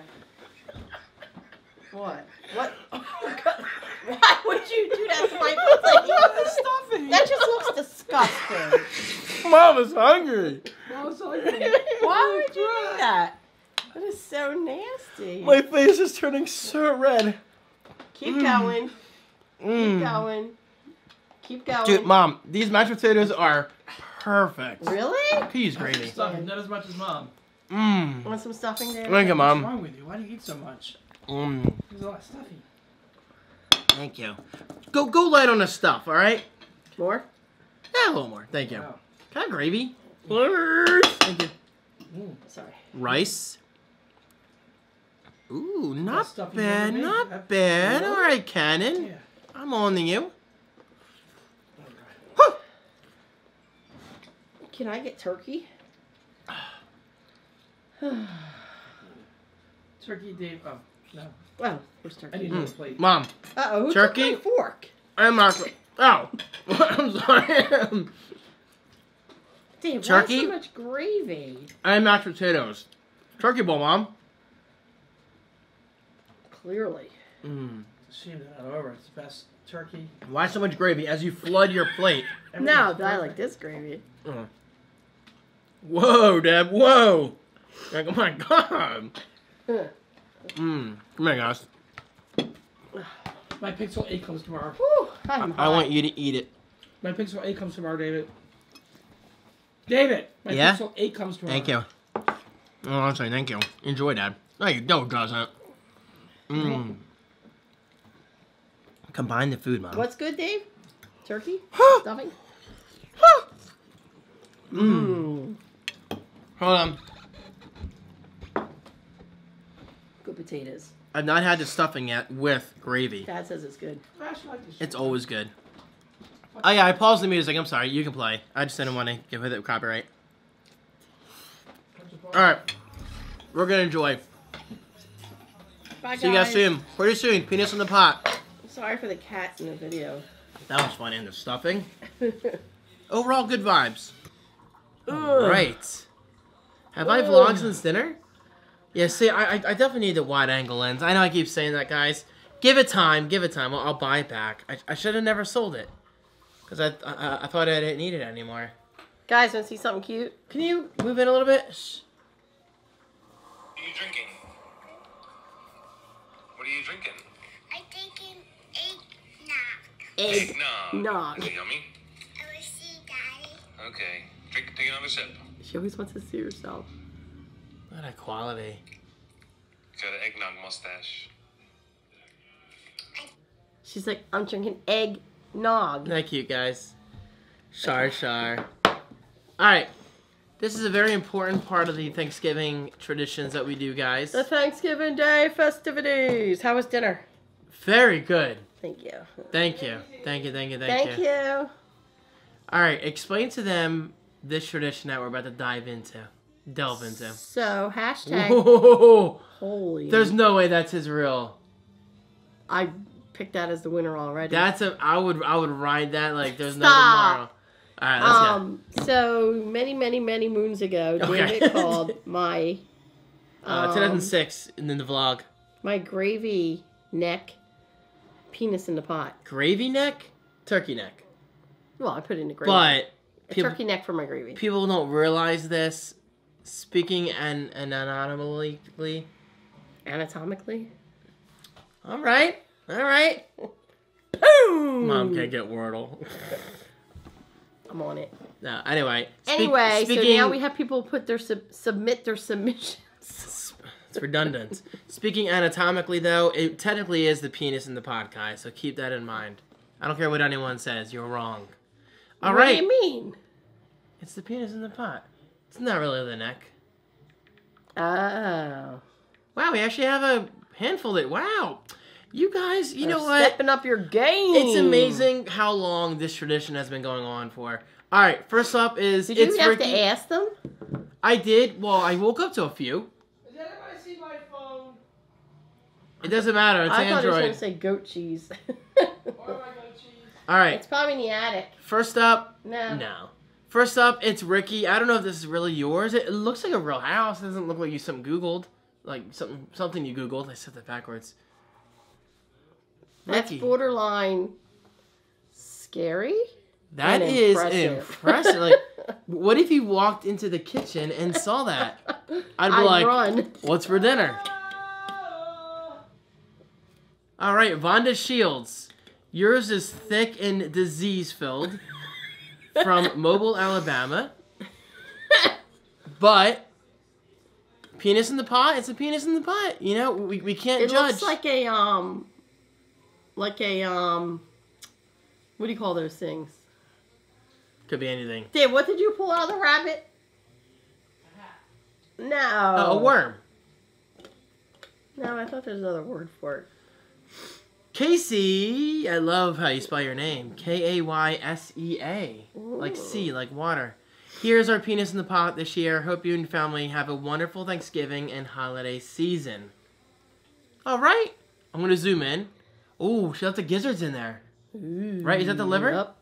What? What? Oh, God. (laughs) Why would you do that to my plate? (laughs) stuffing. That just looks disgusting. (laughs) Mom is hungry. It's so. (laughs) Why would you do that? That is so nasty. My face is turning so red. Keep mm. going. Keep Mmm. going. Keep going. Dude, mom, these mashed potatoes are perfect. Really? Peas gravy. Stuff, not as much as mom. Mmm. Want some stuffing there? Thank you, mom. What's mom. wrong with you? Why do you eat so much? Mmm. There's a lot of stuffing. Thank you. Go go light on the stuff, all right? More? Yeah, a little more. Thank you. Wow. Can I have gravy? Thank you. Mm. Sorry. Rice. Ooh, not bad, never made? not Have- bad. All right, Cannon. Yeah. I'm on to you. Can I get turkey? (sighs) Turkey, Dave. Oh, no. Well, where's I turkey? need another plate. Mom, Uh oh. Turkey? Took my fork. I'm not. Oh, (laughs) I'm sorry. Dave, Turkey? why so much gravy? I'm mashed potatoes. Turkey bowl, Mom. Clearly. Mm. It's a shame they're not over. It's the best turkey. Why so much gravy as you flood your plate? No, Everything's I like this gravy. Uh. Whoa, Deb, whoa. Like, oh my god. Mmm. Come here, guys. My Pixel 8 comes tomorrow. Whew, I'm I want you to eat it. My Pixel 8 comes tomorrow, David. David! My Yeah? Pixel 8 comes tomorrow. Thank you. Oh, I'm saying thank you. Enjoy, Dad. No, you don't, doesn't. Mmm. Combine the food, Mom. What's good, Dave? Turkey? (gasps) Stuffing? Mmm. Hold on. Good potatoes. I've not had the stuffing yet with gravy. Dad says it's good. I actually like this. It's always good. Oh yeah, I paused the music. I'm sorry. You can play. I just didn't want to give it copyright. All right, we're gonna enjoy. Bye, See you guys soon. Pretty soon. Penis in the pot. Sorry for the cat in the video. That was funny. And the stuffing. (laughs) Overall, good vibes. Ugh. Right. Have I vlogged since dinner? Yeah. See, I, I I definitely need the wide angle lens. I know I keep saying that, guys. Give it time. Give it time. I'll, I'll buy it back. I, I should have never sold it. Cause I, I I thought I didn't need it anymore. Guys, want to see something cute? Can you move in a little bit? Shh. What are you drinking? What are you drinking? I taken eggnog. Egg. Eggnog. Nog. Is it yummy? I will see daddy. Okay. Drink. Take another sip. She always wants to see herself. What a quality. Got an eggnog mustache. She's like, I'm drinking egg nog. Not cute, guys. Shar shar. Alright. This is a very important part of the Thanksgiving traditions that we do, guys. The Thanksgiving Day festivities. How was dinner? Very good. Thank you. Thank you. Thank you, thank you, thank, Thank you. you. Alright, explain to them this tradition that we're about to dive into. Delve into. So, hashtag Whoa! (laughs) holy. There's no way that's his real. I picked that as the winner already. That's a I would I would ride that like there's no tomorrow. Alright, let's go. um. So many, many, many moons ago, Okay. David (laughs) called my Uh, um, 2006 and then the vlog. my gravy neck penis in the pot. Gravy neck? Turkey neck. Well, I put it in the gravy. But a people, turkey neck for my gravy. people don't realize this. Speaking and and anonymously. Anatomically. All right, all right. (laughs) Boom. Mom can't get Wordle. (laughs) I'm on it. no, anyway. speak- Anyway, so now we have people put their sub- submit their submissions. (laughs) It's redundant. speaking anatomically, though, it technically is the penis in the pot, guys. So keep that in mind. I don't care what anyone says. You're wrong. All what right. do you mean? It's the penis in the pot. It's not really the neck. Oh. Wow, we actually have a handful that. Wow. You guys, you know You're what? Stepping up your game. It's amazing how long this tradition has been going on for. All right, first up is Did you it's have Ricky. to ask them? I did. Well, I woke up to a few. Does everybody see my phone? It doesn't matter. It's I thought it was going to say goat cheese. Why am I cheese? All right. it's probably in the attic. First up, No. no. First up, it's Ricky. I don't know if this is really yours. It, it looks like a real house. It doesn't look like you something Googled, like something something you Googled. I said that backwards. That's Ricky. borderline scary. That is impressive. impressive. like, (laughs) what if you walked into the kitchen and saw that? I'd be I'd like, run. "What's for dinner?" All right, Vonda Shields. Yours is thick and disease filled from Mobile, Alabama. But penis in the pot, it's a penis in the pot. You know, we, we can't It judge. looks like a um, like a um, what do you call those things? Could be anything. Dave, what did you pull out of the rabbit? No. Oh, a worm. No, I thought there was another word for it. Kaysea, I love how you spell your name. K A Y S E A. Like sea, like water. Here's our penis in the pot this year. Hope you and your family have a wonderful Thanksgiving and holiday season. All right, I'm gonna zoom in. Oh, she left the gizzards in there. Right, is that the liver? Yep.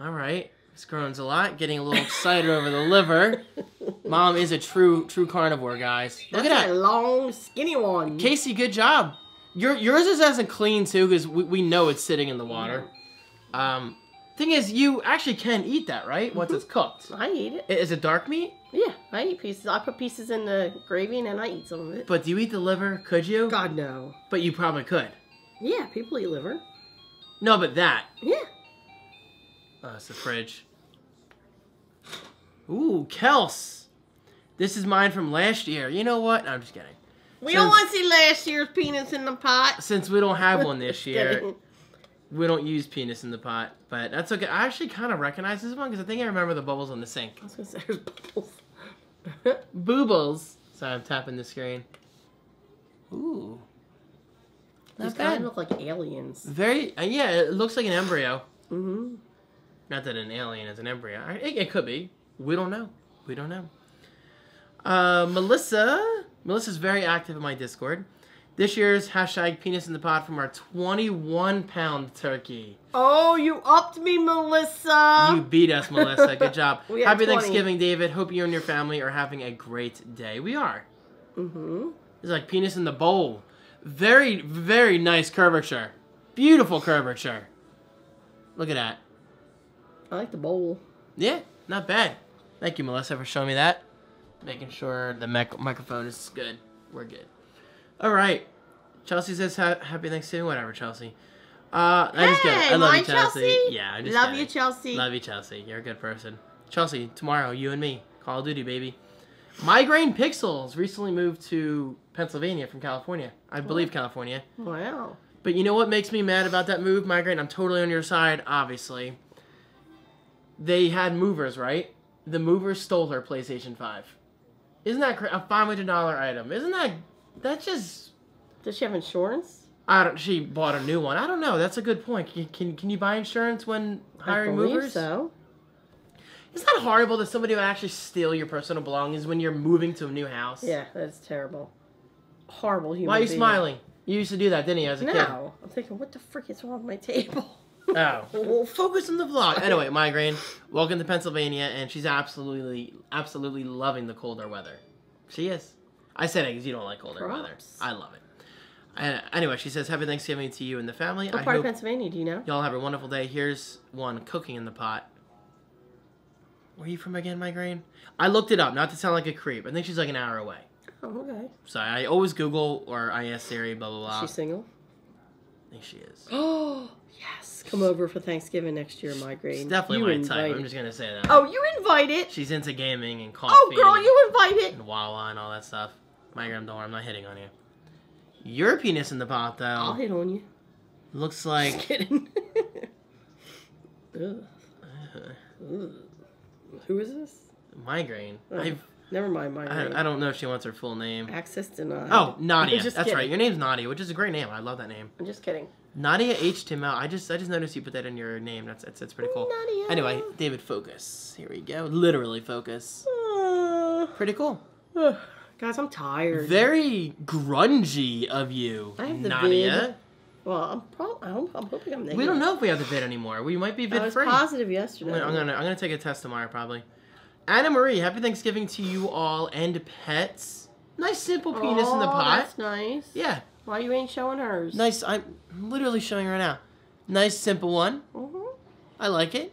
All right, this groans a lot. Getting a little excited over the liver. (laughs) Mom is a true, true carnivore, guys. Look That's at a that. long, skinny one. Kaysea, good job. Your yours is as clean too, because we, we know it's sitting in the water. Um, thing is, you actually can eat that, right? Once it's cooked. I eat it. Is it dark meat? Yeah, I eat pieces. I put pieces in the gravy and then I eat some of it. But do you eat the liver? Could you? God no. But you probably could. Yeah, people eat liver. No, but that. Yeah. Oh, it's the fridge. Ooh, Kels. This is mine from last year. You know what? No, I'm just kidding. We Since- don't want to see last year's penis in the pot. Since we don't have one this (laughs) year, we don't use penis in the pot. But that's okay. I actually kind of recognize this one because I think I remember the bubbles on the sink. I was gonna say there's bubbles. (laughs) Boobles. Sorry, I'm tapping the screen. Ooh. These Not kind of look like aliens. Very, uh, yeah, it looks like an embryo. Mm-hmm. Not that an alien is an embryo. It, it could be. We don't know. We don't know. Uh, Melissa. Melissa's very active in my Discord. This year's hashtag penis in the pot from our 21 pound turkey. Oh, you upped me, Melissa. You beat us, Melissa. Good job. (laughs) We Happy 20. Thanksgiving, David. Hope you and your family are having a great day. We are. Mm-hmm. It's like penis in the bowl. Very, very nice curvature. Beautiful curvature. Look at that. I like the bowl. Yeah, not bad. Thank you, Melissa, for showing me that. Making sure the mic- microphone is good. We're good. All right. Chelsea says ha- happy Thanksgiving. Whatever, Chelsea. Uh, I just. Hey, I love you, Chelsea. Chelsea. Yeah, I just Love you, Chelsea. Love you, Chelsea. You're a good person. Chelsea, tomorrow, you and me. Call of Duty, baby. Migraine Pixels recently moved to Pennsylvania from California. I believe California. Wow. But you know what makes me mad about that move, Migraine? I'm totally on your side, obviously. They had movers, right? The movers stole her PlayStation 5. Isn't that cra- a $500 item? Isn't that. That's just. Does she have insurance? I don't. She bought a new one. I don't know. That's a good point. Can, can, can you buy insurance when hiring I believe movers? so. Isn't that horrible that somebody would actually steal your personal belongings when you're moving to a new house? Yeah, that's terrible. Horrible human Why are you being. smiling? You used to do that, didn't you, as a kid? No. I'm thinking, what the frick is wrong with my table? Oh, well, focus on the vlog. Anyway, migraine. Welcome to Pennsylvania, and she's absolutely, absolutely loving the colder weather. She is. I said it because you don't like colder weather. I love it. Uh, anyway, she says, "Happy Thanksgiving to you and the family. What I part of Pennsylvania do you know? y'all have a wonderful day. Here's one cooking in the pot. Where are you from again, migraine? I looked it up, not to sound like a creep. I think she's like an hour away. Oh, okay. So I always Google or I ask Siri, blah blah blah. She's single. I think she is. Oh, (gasps) yes. Come over for Thanksgiving next year, migraine. She's definitely you my type. it. I'm just gonna say that. Oh, you invite it. She's into gaming and oh, coffee. Oh, girl, you invite it. and Wawa and all that stuff. Migraine, don't worry, I'm not hitting on you. Your penis in the pot, though. I'll hit on you. looks Just like. kidding. (laughs) Ugh. Ugh. Who is this? Migraine. Oh. I've Never mind my name. I, I don't know if she wants her full name. Access denied. Oh, Nadia. I'm just That's right. Your name's Nadia, which is a great name. I love that name. I'm just kidding. Nadia HTML. I just I just noticed you put that in your name. That's that's, that's pretty cool. Nadia. Anyway, David, focus. Here we go. Literally focus. Uh, Pretty cool. guys, I'm tired. Very grungy of you, I have the Nadia. vid. well, I'm pro- I'm, I'm hoping I'm negative. We don't know if we have the vid anymore. We might be I vid was free. positive I'm yesterday. gonna, I'm gonna I'm gonna take a test tomorrow probably. Anna Marie, happy Thanksgiving to you all and pets. Nice simple penis in the Oh, pot. That's nice. Yeah, Why you ain't showing hers? nice. I'm literally showing right now. Nice simple one. Mhm. I like it.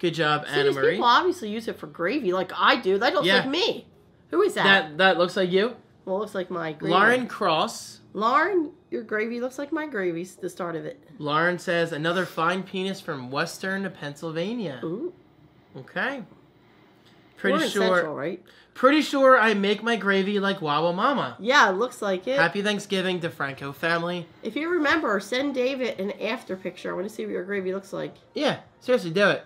Good job, See, Anna Marie. people obviously use it for gravy, like I do. That looks Yeah. like me. Who is that? That that looks like you, well, it looks like my gravy. Lauren Cross. Lauren, your gravy looks like my gravy. The start of it. Lauren says another fine penis from Western Pennsylvania. Ooh, Okay. We're Pretty sure. Central, right? Pretty sure I make my gravy like Wawa Mama. Yeah, it looks like it. Happy Thanksgiving to Franco family. If you remember, send David an after picture. I want to see what your gravy looks like. Yeah, seriously, do it.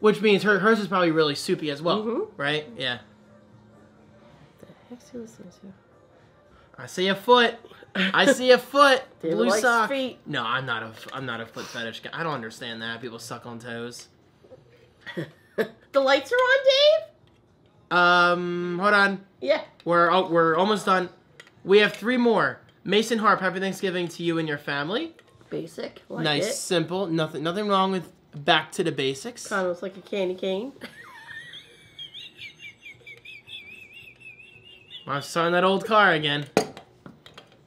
Which means her hers is probably really soupy as well, Mhm. right? Yeah. The heck's he listening to? I see a foot. I see a foot. (laughs) David Blue sock. feet. No, I'm not a I'm not a foot fetish guy. I don't understand that. People suck on toes. (laughs) The lights are on, Dave. Um, hold on. Yeah. We're oh, we're almost done. We have three more. Mason Harp, happy Thanksgiving to you and your family. Basic. Like nice, It. simple. Nothing nothing wrong with back to the basics. Kind of looks like a candy cane. (laughs) I'm starting that old car again.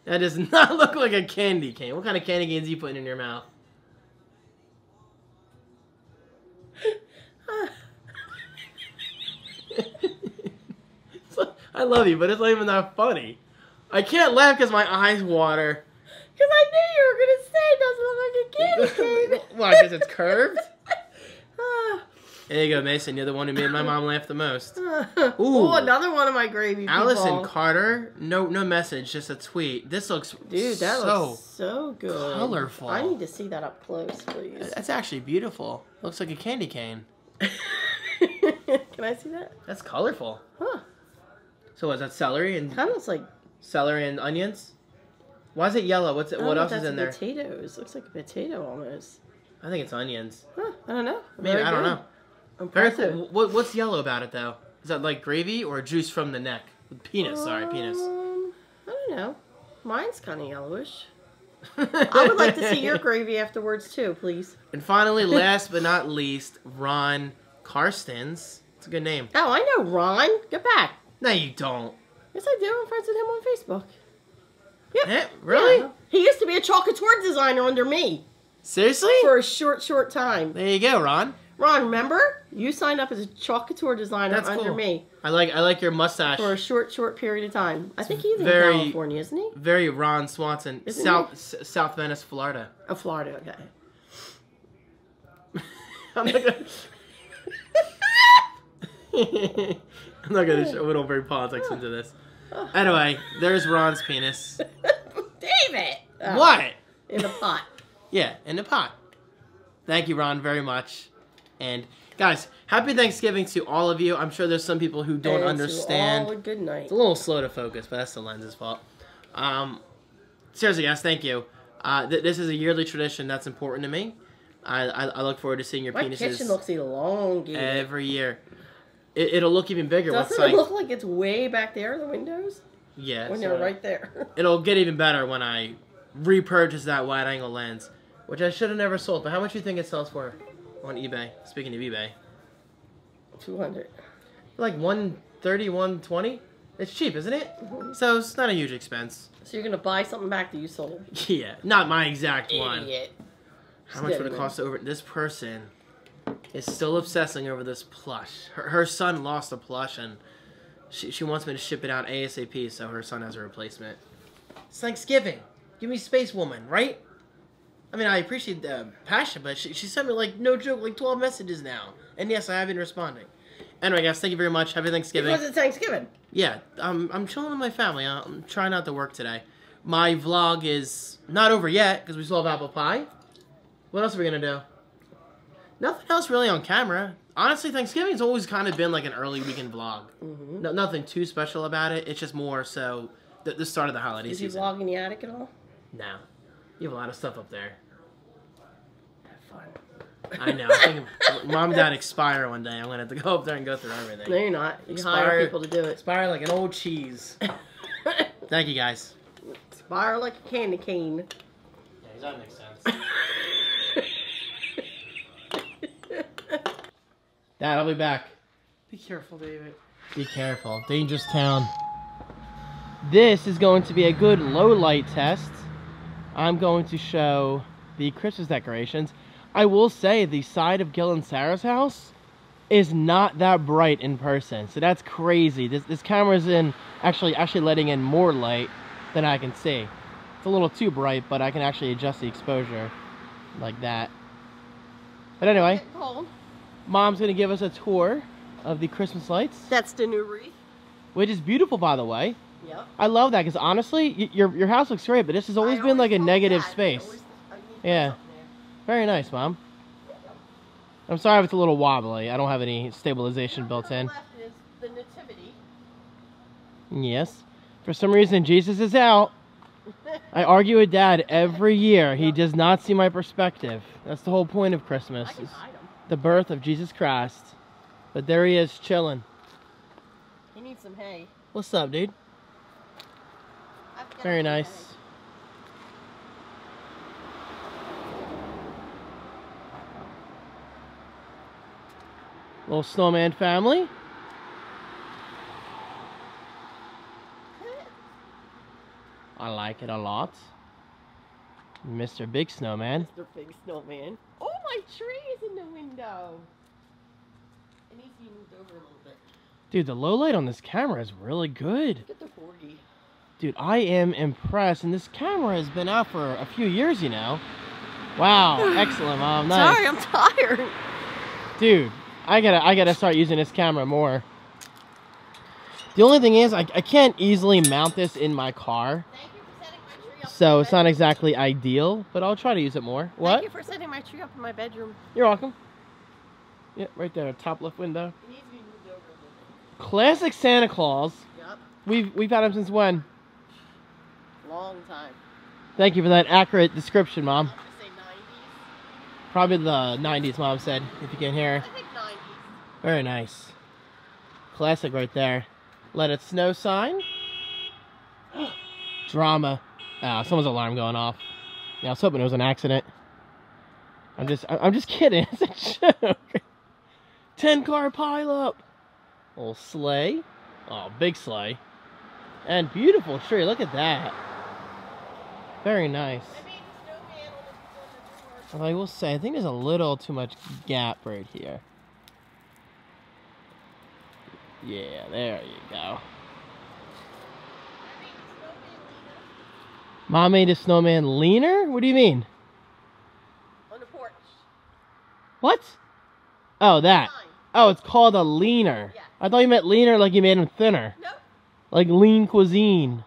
That does (laughs) not look like a candy cane. What kind of candy canes are you putting in your mouth? I love you, but it's not even that funny. I can't laugh because my eyes water. Because I knew you were going to say it doesn't look like a candy (laughs) cane. Why? Because it's curved? (laughs) Ah. There you go, Mason. You're the one who made my mom laugh the most. (laughs) Ooh, another one of my gravy people. Allison Carter, no no message, just a tweet. This looks Dude, that so. looks so good. colorful. I need to see that up close, please. That's actually beautiful. Looks like a candy cane. Can I see that? That's colorful. Huh. So is that celery and Kind of looks like. celery and onions? Why is it yellow? What's it? I don't What know else if is that's in there? Potatoes. Looks like a potato almost. I think it's onions. Huh, I don't know. Maybe Very I don't good. know. Very Impressive. cool. What, what's yellow about it though? Is that like gravy or juice from the neck? Penis. Sorry, penis. Um, I don't know. Mine's kind of yellowish. I would like to see your (laughs) gravy afterwards too, please. And finally, (laughs) last but not least, Ron Karstens. It's a good name. Oh, I know Ron. Get back. No, you don't. Yes, I do. I'm friends with him on Facebook. Yep. Eh, really? Yeah. He used to be a chocolate tour designer under me Seriously? for a short, short time. There you go, Ron. Ron, remember? You signed up as a chocolate tour designer That's under cool. me I like I like your mustache. for a short, short period of time. I think he's in very- California, isn't he? Very Ron Swanson. Isn't South S- South Venice, Florida. Oh, Florida. Okay. (laughs) I'm not gonna. (laughs) I'm not gonna. Show, we don't bring politics into this. Anyway, there's Ron's penis. (laughs) David. Oh, What? In the pot. (laughs) Yeah, in the pot. Thank you, Ron, very much. And guys, happy Thanksgiving to all of you. I'm sure there's some people who don't And to understand. all a good night. It's a little slow to focus, but that's the lens's fault. Um, seriously, guys, thank you. Uh, th- this is a yearly tradition that's important to me. I, I, I look forward to seeing your My penises kitchen looks elongated. every year. It, it'll look even bigger Doesn't it look like it's way back there, the windows? yeah. when so they're right there. (laughs) It'll get even better when I repurchase that wide angle lens, which I should have never sold. But how much do you think it sells for on eBay? Speaking of eBay, 200. like 130, 120. It's cheap, isn't it? Mm-hmm. So it's not a huge expense. So you're going to buy something back that you sold. (laughs) Yeah, not my exact one. Idiot. How much would it cost over? This person is still obsessing over this plush. Her, her son lost a plush, and she, she wants me to ship it out ASAP so her son has a replacement. It's Thanksgiving. Give me Space Woman, right? I mean, I appreciate the passion, but she, she sent me, like, no joke, like 12 messages now. And yes, I have been responding. Anyway, guys, thank you very much. Happy Thanksgiving. Because it's Thanksgiving. Yeah, I'm, I'm chilling with my family. I'm trying not to work today. My vlog is not over yet because we still have apple pie. What else are we gonna do? Nothing else really on camera. Honestly, Thanksgiving's always kind of been like an early weekend vlog. Mm-hmm. No, nothing too special about it. It's just more so the, the start of the holiday Did you season. vlog in the attic at all? No, you have a lot of stuff up there. Have fun. I know. I think (laughs) mom and dad expire one day. I'm gonna have to go up there and go through everything. No, you're not. You Expire- hire people to do it. Expire like an old cheese. (laughs) Thank you guys. Expire like a candy cane. Yeah, that makes sense. Dad, I'll be back. Be careful, David. Be careful. Dangerous town. This is going to be a good low light test. I'm going to show the Christmas decorations. I will say the side of Gil and Sarah's house is not that bright in person. So that's crazy. This this camera's in actually actually letting in more light than I can see. It's a little too bright, but I can actually adjust the exposure like that. But anyway, Mom's gonna give us a tour of the Christmas lights, That's the new wreath. which is beautiful by the way. Yep. I love that because honestly, your your house looks great, but this has always I been like a negative I space. always- Yeah. Very nice, mom. I'm sorry if it's a little wobbly. I don't have any stabilization built To in. left is the nativity. Yes. For some reason, Jesus is out. (laughs) I argue with Dad every year. He does not see my perspective. That's the whole point of Christmas. I can is hide him. the birth of Jesus Christ. But there he is, chilling. He needs some hay. What's up, dude? Very some hay. nice. Little snowman family. I like it a lot. Mr. Big Snowman. Mr. Big Snowman. (laughs) My tree is in the window. It needs to be moved over a little bit. Dude, the low light on this camera is really good. Look at the corgi. Dude, I am impressed. And this camera has been out for a few years, you know. Wow, (laughs) excellent, mom. Nice. Sorry, I'm tired. Dude, I gotta I gotta start using this camera more. The only thing is I, I can't easily mount this in my car, Thank you for setting my tree up. So it's not exactly ideal, but I'll try to use it more. What? Thank What? you for setting my tree up in my bedroom. You're welcome. Yeah, right there, top left window. It needs to be moved over a little Classic Santa Claus. Yep. We've we've had him since when? Long time. Thank you for that accurate description, Mom. I'm gonna say 90s. Probably the 90s, Mom said, if you can hear. I think 90s. Very nice. Classic right there. Let it snow sign. (gasps) Drama. Ah, someone's alarm going off. Yeah, I was hoping it was an accident. I'm just, I'm just kidding. (laughs) It's a joke. Ten car pileup. Little sleigh. Oh, big sleigh. And beautiful tree. Look at that. Very nice. I will say, I think there's a little too much gap right here. Yeah, there you go. I made a snowman leaner Mom made a snowman leaner? What do you mean? on the porch. What? Oh, that. Oh, it's called a leaner. Yeah. I thought you meant leaner like you made him thinner. Nope. Like lean cuisine.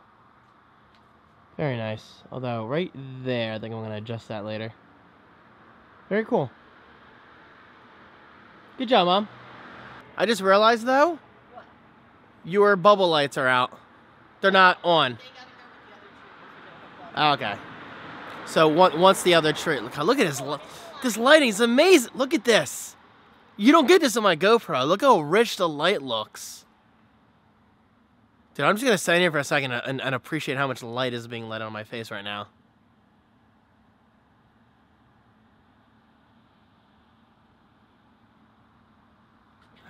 Very nice. Although, right there, I think I'm going to adjust that later. Very cool. Good job, Mom. I just realized, though, What? your bubble lights are out. They're not on. They gotta go with the other two. 'cause we don't have Oh, okay. So one, once the other tree, look, look at his, li- this lighting's amazing. Look at this. You don't get this on my GoPro. Look how rich the light looks. Dude, I'm just gonna stand here for a second and, and appreciate how much light is being let on my face right now.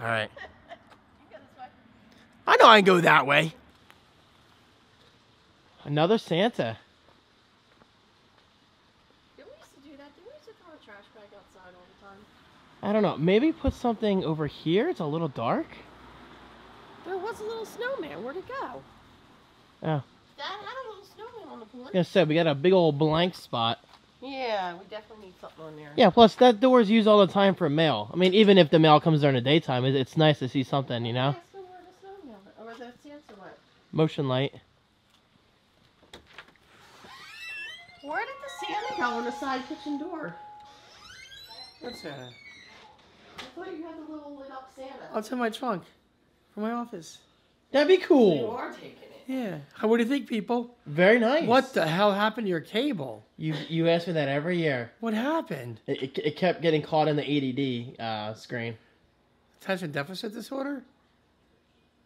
All right. This. I know I can go that way. Another Santa. Didn't we used to do that? Didn't we used to throw a trash bag outside all the time? I don't know. Maybe put something over here. It's a little dark. There was a little snowman. Where'd it go? Oh. Dad had a little snowman on the porch. Like I said, we got a big old blank spot. Yeah, we definitely need something on there. Yeah, plus that door is used all the time for mail. I mean, even if the mail comes during the daytime, it's nice to see something, you know? Ask them the snowman or the Santa went. Motion light. Where did the Santa go on the side kitchen door? What's that? Uh, I thought you had the little lit up Santa. It's in my trunk from my office. That'd be cool. You are taking it. Yeah. How, what do you think, people? Very nice. What the hell happened to your cable? You you ask me that every year. What happened? It, it, it kept getting caught in the ADD uh, screen. Attention deficit disorder?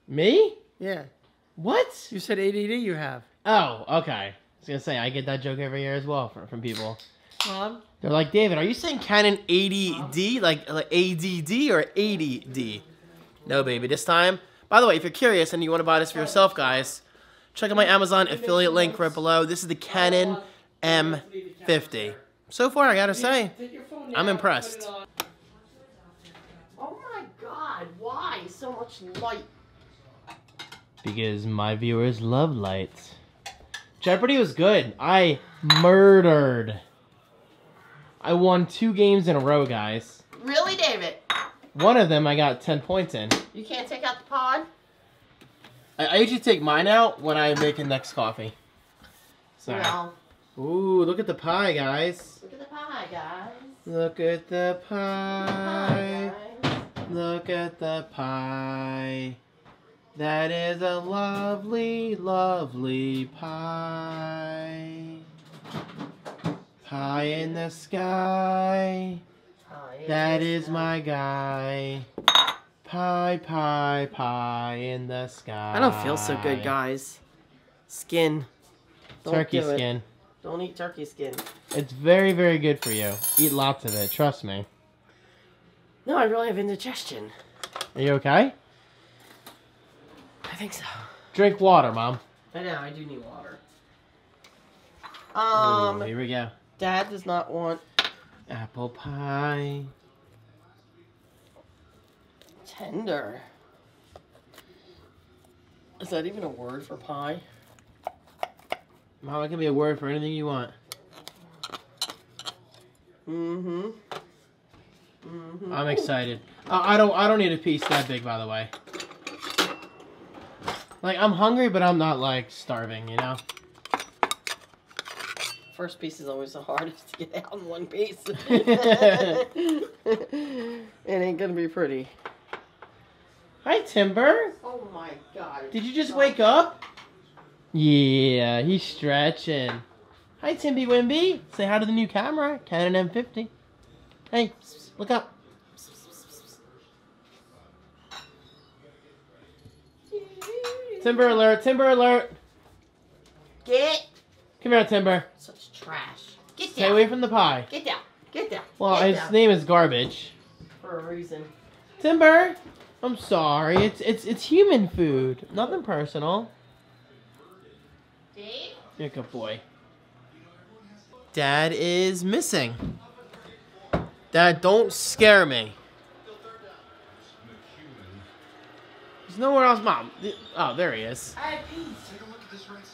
Me? Yeah. What? You said ADD you have. Oh, okay. I was gonna say I get that joke every year as well from, from people. Mom? They're like, David, are you saying Canon 80D, like, like ADD or 80D? No, baby. This time. By the way, if you're curious and you want to buy this for yourself, guys, check out my Amazon affiliate link right below. This is the Canon M50. So far, I gotta say, Take your phone I'm impressed. put it on. Oh my god, why so much light? because my viewers love lights. Jeopardy was good. I murdered. I won two games in a row, guys. Really, David? One of them I got 10 points in. You can't take out the pod? I, I usually take mine out when I make a next coffee. So, Well, ooh, look at the pie, guys. look at the pie, guys. Look at the Pie, pie. Look at the pie. That is a lovely, lovely pie. Pie in the sky. Pie That is is my guy. Pie, pie, pie in the sky. I don't feel so good, guys. Skin. Don't Turkey do it. skin. Don't eat turkey skin. It's very, very good for you. Eat lots of it. Trust me. No, I really have indigestion. Are you okay? I think so. Drink water, mom. I know, I do need water. Ooh, Um, here we go. Dad does not want Apple pie. tender. Is that even a word for pie? Mom, it can be a word for anything you want. Mm-hmm. Mm-hmm. I'm excited. I, I don't. I don't need a piece that big, by the way. Like I'm hungry, but I'm not like starving. You know. First piece is always the hardest to get out in one piece. (laughs) (laughs) it ain't gonna be pretty. Hi, Timber. Oh my god. Did you just wake up? Yeah, he's stretching. Hi, Timby Wimby. Say hi to the new camera, Canon M50. Hey, look up. Timber alert! Timber alert! Get Come here, Timber. Such trash. Get down. Stay away from the pie. Get down. Get down. Well, Get his down. name is Garbage. for a reason. Timber, I'm sorry. It's it's it's human food. Nothing personal. Dave? You're a good boy. Dad is missing. Dad, don't scare me. There's nowhere else, Mom. Oh, there he is. I had peas.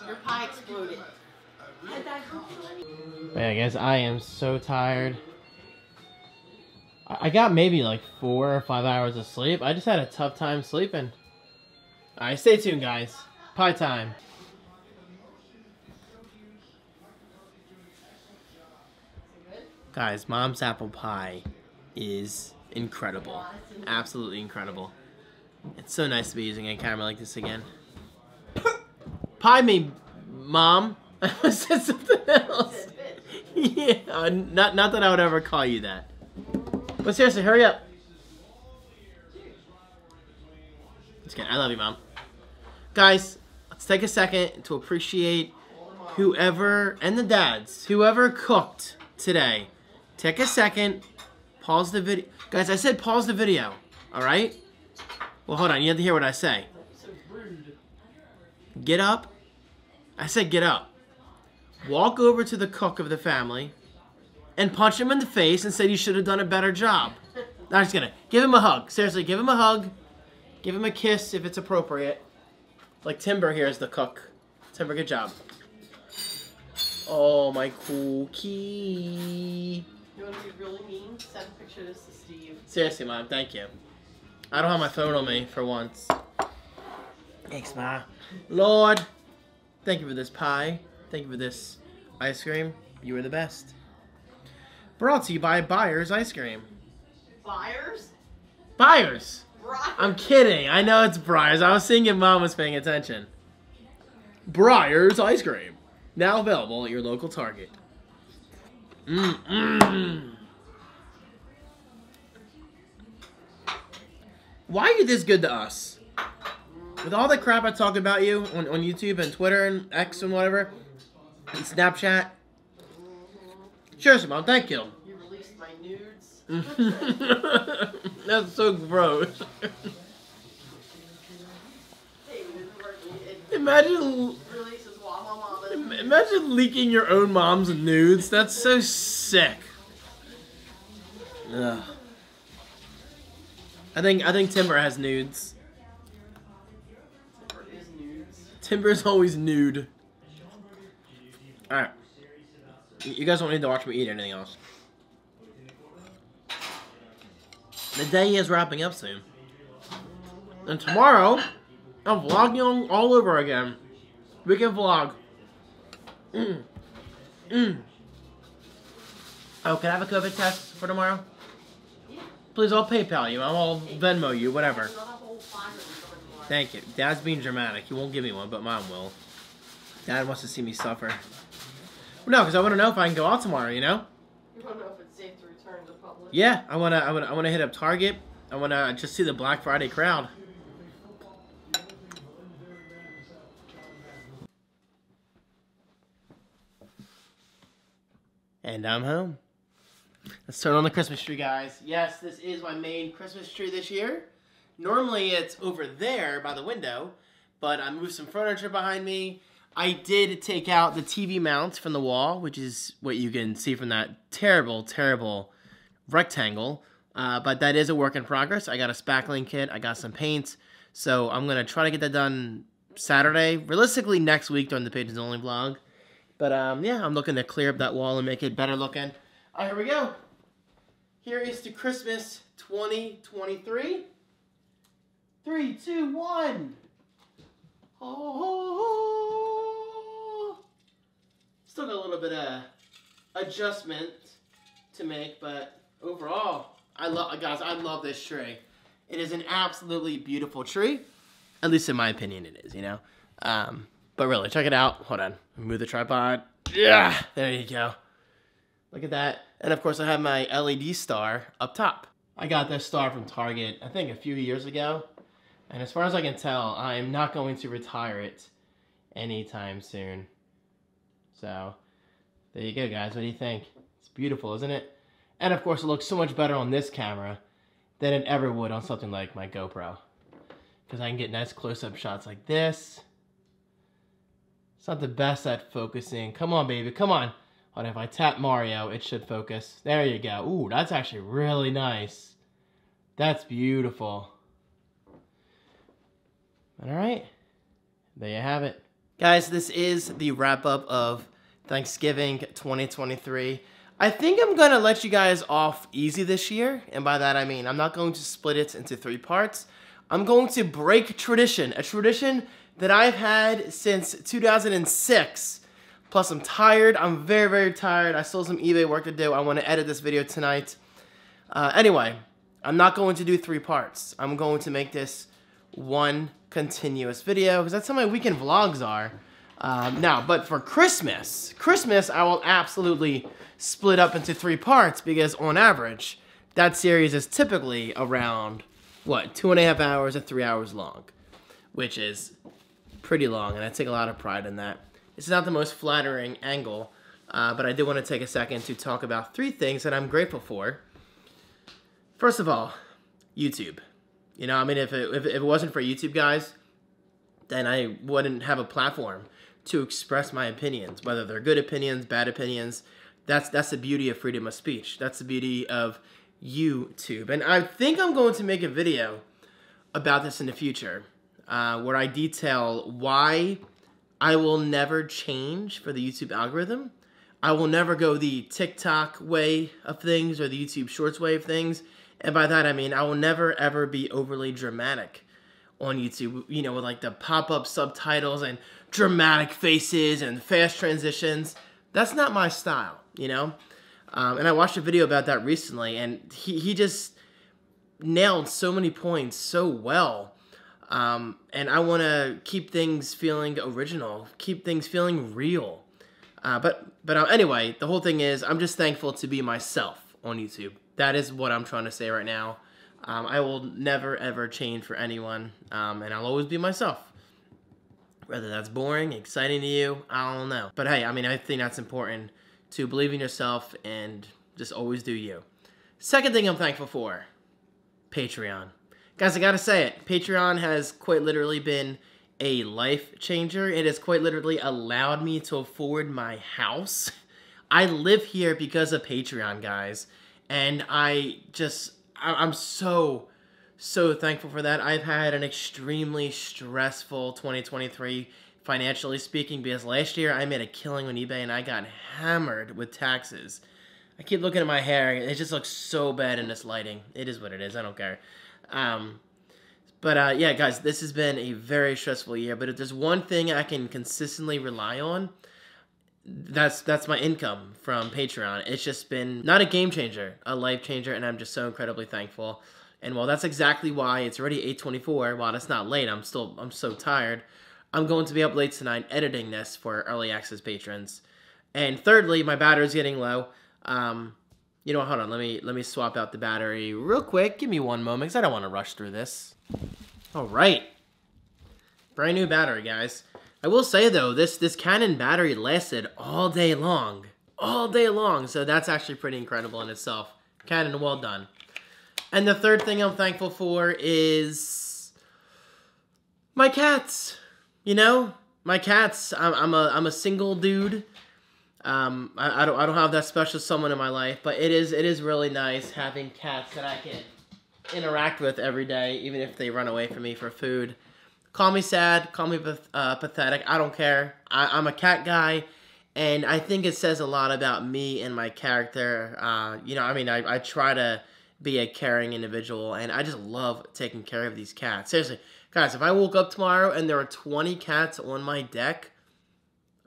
Your pie exploded. Yeah, guys, I am so tired. I I got maybe like four or five hours of sleep. I just had a tough time sleeping. Alright, stay tuned, guys. Pie time. Guys, mom's apple pie is incredible. Absolutely incredible. It's so nice to be using a camera like this again. (coughs) Pie me, mom. (laughs) I said something else. (laughs) Yeah, uh, not not that I would ever call you that. But seriously, hurry up. Just kidding. I love you, mom. Guys, let's take a second to appreciate whoever and the dads, whoever cooked today. Take a second, pause the video. Guys, I said pause the video. All right. Well, hold on. You have to hear what I say. Get up. I said get up. Walk over to the cook of the family and punch him in the face and say you should have done a better job. I'm just gonna give him a hug. Seriously, give him a hug. Give him a kiss if it's appropriate. Like Timber here is the cook. Timber, good job. Oh, my cookie. You want to be really mean? Send a picture of this to Steve. Seriously, Mom, thank you. I don't have my phone on me for once. Thanks, Ma. Lord, thank you for this pie. Thank you for this ice cream. You were the best. Brought to you by Buyers Ice Cream. Buyers? Buyers. I'm kidding. I know it's Breyers. I was seeing if mom was paying attention. Breyers ice cream. Now available at your local Target. Mm-mm. Why are you this good to us? With all the crap I talk about you on, on YouTube and Twitter and X and whatever, Snapchat. Sure, Simone, thank you. You released my nudes. (laughs) That's so gross. Hey, it- it Imagine releases Wawa Mama. Imagine leaking your own mom's nudes. That's so sick. Ugh. I think I think Timber has nudes. Nudes. Timber's always nude. All right. You guys don't need to watch me eat anything else. The day is wrapping up soon. And tomorrow, I'm vlogging all over again. We can vlog. Mm. Mm. Oh, can I have a COVID test for tomorrow? Please, I'll PayPal you. I'll Venmo you, whatever. Thank you. Dad's being dramatic. He won't give me one, but mom will. Dad wants to see me suffer. No, because I want to know if I can go out tomorrow. You know? You don't know if it's safe to return to the public. Yeah, I wanna, I wanna, I wanna hit up Target. I wanna just see the Black Friday crowd. And I'm home. Let's turn on the Christmas tree, guys. Yes, this is my main Christmas tree this year. Normally it's over there by the window, but I moved some furniture behind me. I did take out the TV mount from the wall, which is what you can see from that terrible, terrible rectangle. Uh, but that is a work in progress. I got a spackling kit. I got some paint. So I'm going to try to get that done Saturday. Realistically, next week during the Patrons Only vlog. But um, yeah, I'm looking to clear up that wall and make it better looking. All right, here we go. Here is to Christmas 2023. Three, two, one. Oh. Still got a little bit of adjustment to make, but overall, I love guys. I love this tree. It is an absolutely beautiful tree. At least in my opinion, it is. You know. Um, but really, check it out. Hold on. Move the tripod. Yeah, there you go. Look at that. And of course, I have my LED star up top. I got this star from Target, I think a few years ago. And as far as I can tell, I'm not going to retire it anytime soon. So, there you go, guys. What do you think? It's beautiful, isn't it? And of course, it looks so much better on this camera than it ever would on something like my GoPro. Because I can get nice close-up shots like this. It's not the best at focusing. Come on, baby. Come on. But. If I tap Mario, it should focus. There you go. Ooh, that's actually really nice. That's beautiful. All right. There you have it. Guys, this is the wrap up of Thanksgiving 2023. I think I'm going to let you guys off easy this year. And by that, I mean I'm not going to split it into three parts. I'm going to break tradition, a tradition that I've had since 2006. Plus, I'm tired. I'm very, very tired. I still have some eBay work to do. I want to edit this video tonight. Uh, anyway, I'm not going to do three parts. I'm going to make this one continuous video because that's how my weekend vlogs are. Um, now, but for Christmas, Christmas, I will absolutely split up into three parts because on average, that series is typically around, what, two and a half hours to three hours long, which is pretty long, and I take a lot of pride in that. It's not the most flattering angle, uh, but I did want to take a second to talk about three things that I'm grateful for. First of all, YouTube. You know, I mean, if it, if, it wasn't for YouTube guys, then I wouldn't have a platform to express my opinions, whether they're good opinions, bad opinions. That's that's the beauty of freedom of speech. That's the beauty of YouTube. And I think I'm going to make a video about this in the future, uh, where I detail why I will never change for the YouTube algorithm. I will never go the TikTok way of things or the YouTube Shorts way of things. And by that, I mean I will never ever be overly dramatic on YouTube, you know, with like the pop up subtitles and dramatic faces and fast transitions. That's not my style, you know? Um, and I watched a video about that recently, and he, he just nailed so many points so well. Um, and I want to keep things feeling original, keep things feeling real. Uh, but but uh, anyway, the whole thing is I'm just thankful to be myself on YouTube. That is what I'm trying to say right now. Um, I will never ever change for anyone, um, and I'll always be myself. Whether that's boring, exciting to you, I don't know. But hey, I mean, I think that's important to believe in yourself and just always do you. Second thing I'm thankful for Patreon. Guys, I gotta say it. Patreon has quite literally been a life changer. It has quite literally allowed me to afford my house. (laughs) I live here because of Patreon, guys. And I just, I'm so, so thankful for that. I've had an extremely stressful 2023 financially speaking because last year I made a killing on eBay and I got hammered with taxes. I keep looking at my hair. It just looks so bad in this lighting. It is what it is. I don't care. Um, but uh, yeah, guys, this has been a very stressful year. But if there's one thing I can consistently rely on, that's that's my income from Patreon. It's just been not a game changer, a life changer, and I'm just so incredibly thankful. And while that's exactly why it's already 8:24, while it's not late, I'm still I'm so tired. I'm going to be up late tonight editing this for early access patrons. And thirdly, my battery's getting low. Um, you know, hold on. Let me let me swap out the battery real quick. Give me one moment, cause I don't want to rush through this. All right, brand new battery, guys. I will say though, this this Canon battery lasted all day long, all day long. So that's actually pretty incredible in itself. Canon, well done. And the third thing I'm thankful for is my cats. You know, my cats. I'm, I'm a I'm a single dude. Um, I, I don't I don't have that special someone in my life, but it is it is really nice having cats that I can interact with every day, even if they run away from me for food. Call me sad, call me uh, pathetic. I don't care. I, I'm a cat guy, and I think it says a lot about me and my character. Uh, you know, I mean, I, I try to be a caring individual, and I just love taking care of these cats. Seriously, guys, if I woke up tomorrow and there were 20 cats on my deck,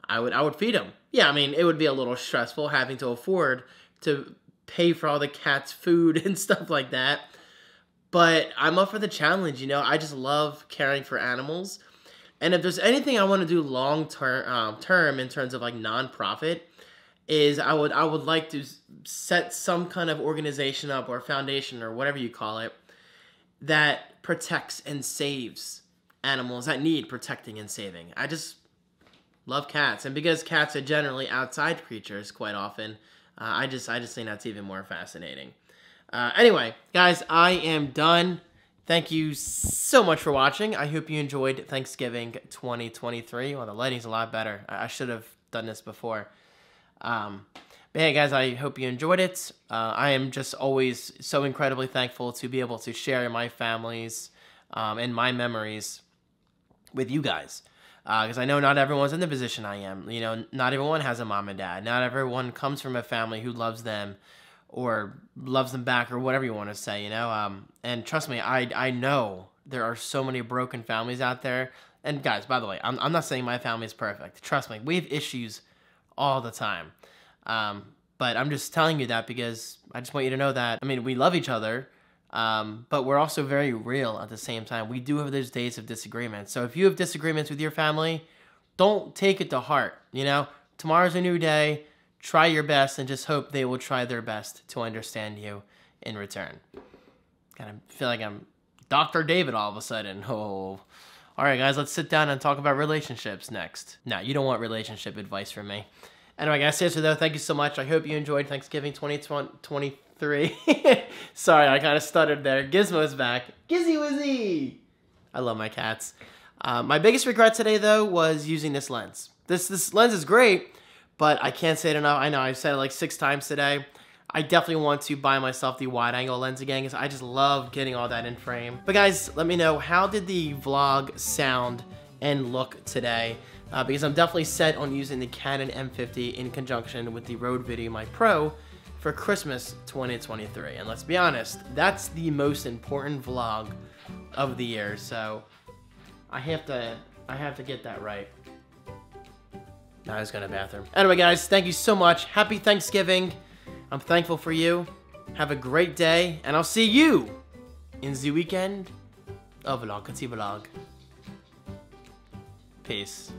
I would I would feed them. Yeah, I mean, it would be a little stressful having to afford to pay for all the cats' food (laughs) and stuff like that. But I'm up for the challenge, you know. I just love caring for animals. And if there's anything I want to do long term um, term in terms of like nonprofit, is I would I would like to set some kind of organization up or foundation or whatever you call it that protects and saves animals that need protecting and saving. I just love cats, and because cats are generally outside creatures quite often, uh, I just I just think that's even more fascinating. Uh, anyway, guys, I am done. Thank you so much for watching. I hope you enjoyed Thanksgiving 2023. Well, the lighting's a lot better. I, I should have done this before. Um, but hey, guys, I hope you enjoyed it. Uh, I am just always so incredibly thankful to be able to share my family's um, and my memories with you guys. Because I know not everyone's in the position I am. You know, not everyone has a mom and dad. Not everyone comes from a family who loves them or loves them back or whatever you want to say, you know. Um, and trust me, I I know there are so many broken families out there. And guys, by the way, I'm I'm not saying my family is perfect. Trust me, we have issues all the time. Um, but I'm just telling you that because I just want you to know that. I mean, we love each other, um, but we're also very real at the same time. We do have those days of disagreement. So if you have disagreements with your family, don't take it to heart. You know, tomorrow's a new day. Try your best and just hope they will try their best to understand you in return. Kind of feel like I'm Dr. David all of a sudden. (laughs) Oh. All right, guys, let's sit down and talk about relationships next. No, you don't want relationship advice from me. Anyway, guys, seriously though, thank you so much. I hope you enjoyed Thanksgiving 2023. (laughs) Sorry, I kind of stuttered there. Gizmo's back. Gizzy Wizzy! I love my cats. Uh, my biggest regret today, though, was using this lens. This this lens is great, but I can't say it enough. I know I've said it like six times today. I definitely want to buy myself the wide angle lens again because I just love getting all that in frame. But guys, let me know how did the vlog sound and look today? Uh, because I'm definitely set on using the Canon M50 in conjunction with the Rode VideoMic Pro for Christmas 2023. And let's be honest, that's the most important vlog of the year. So I have to I have to get that right. Now I just got a bathroom. Anyway, guys, thank you so much. Happy Thanksgiving. I'm thankful for you. Have a great day, and I'll see you in the weekend, oh vlog, vlog. Peace.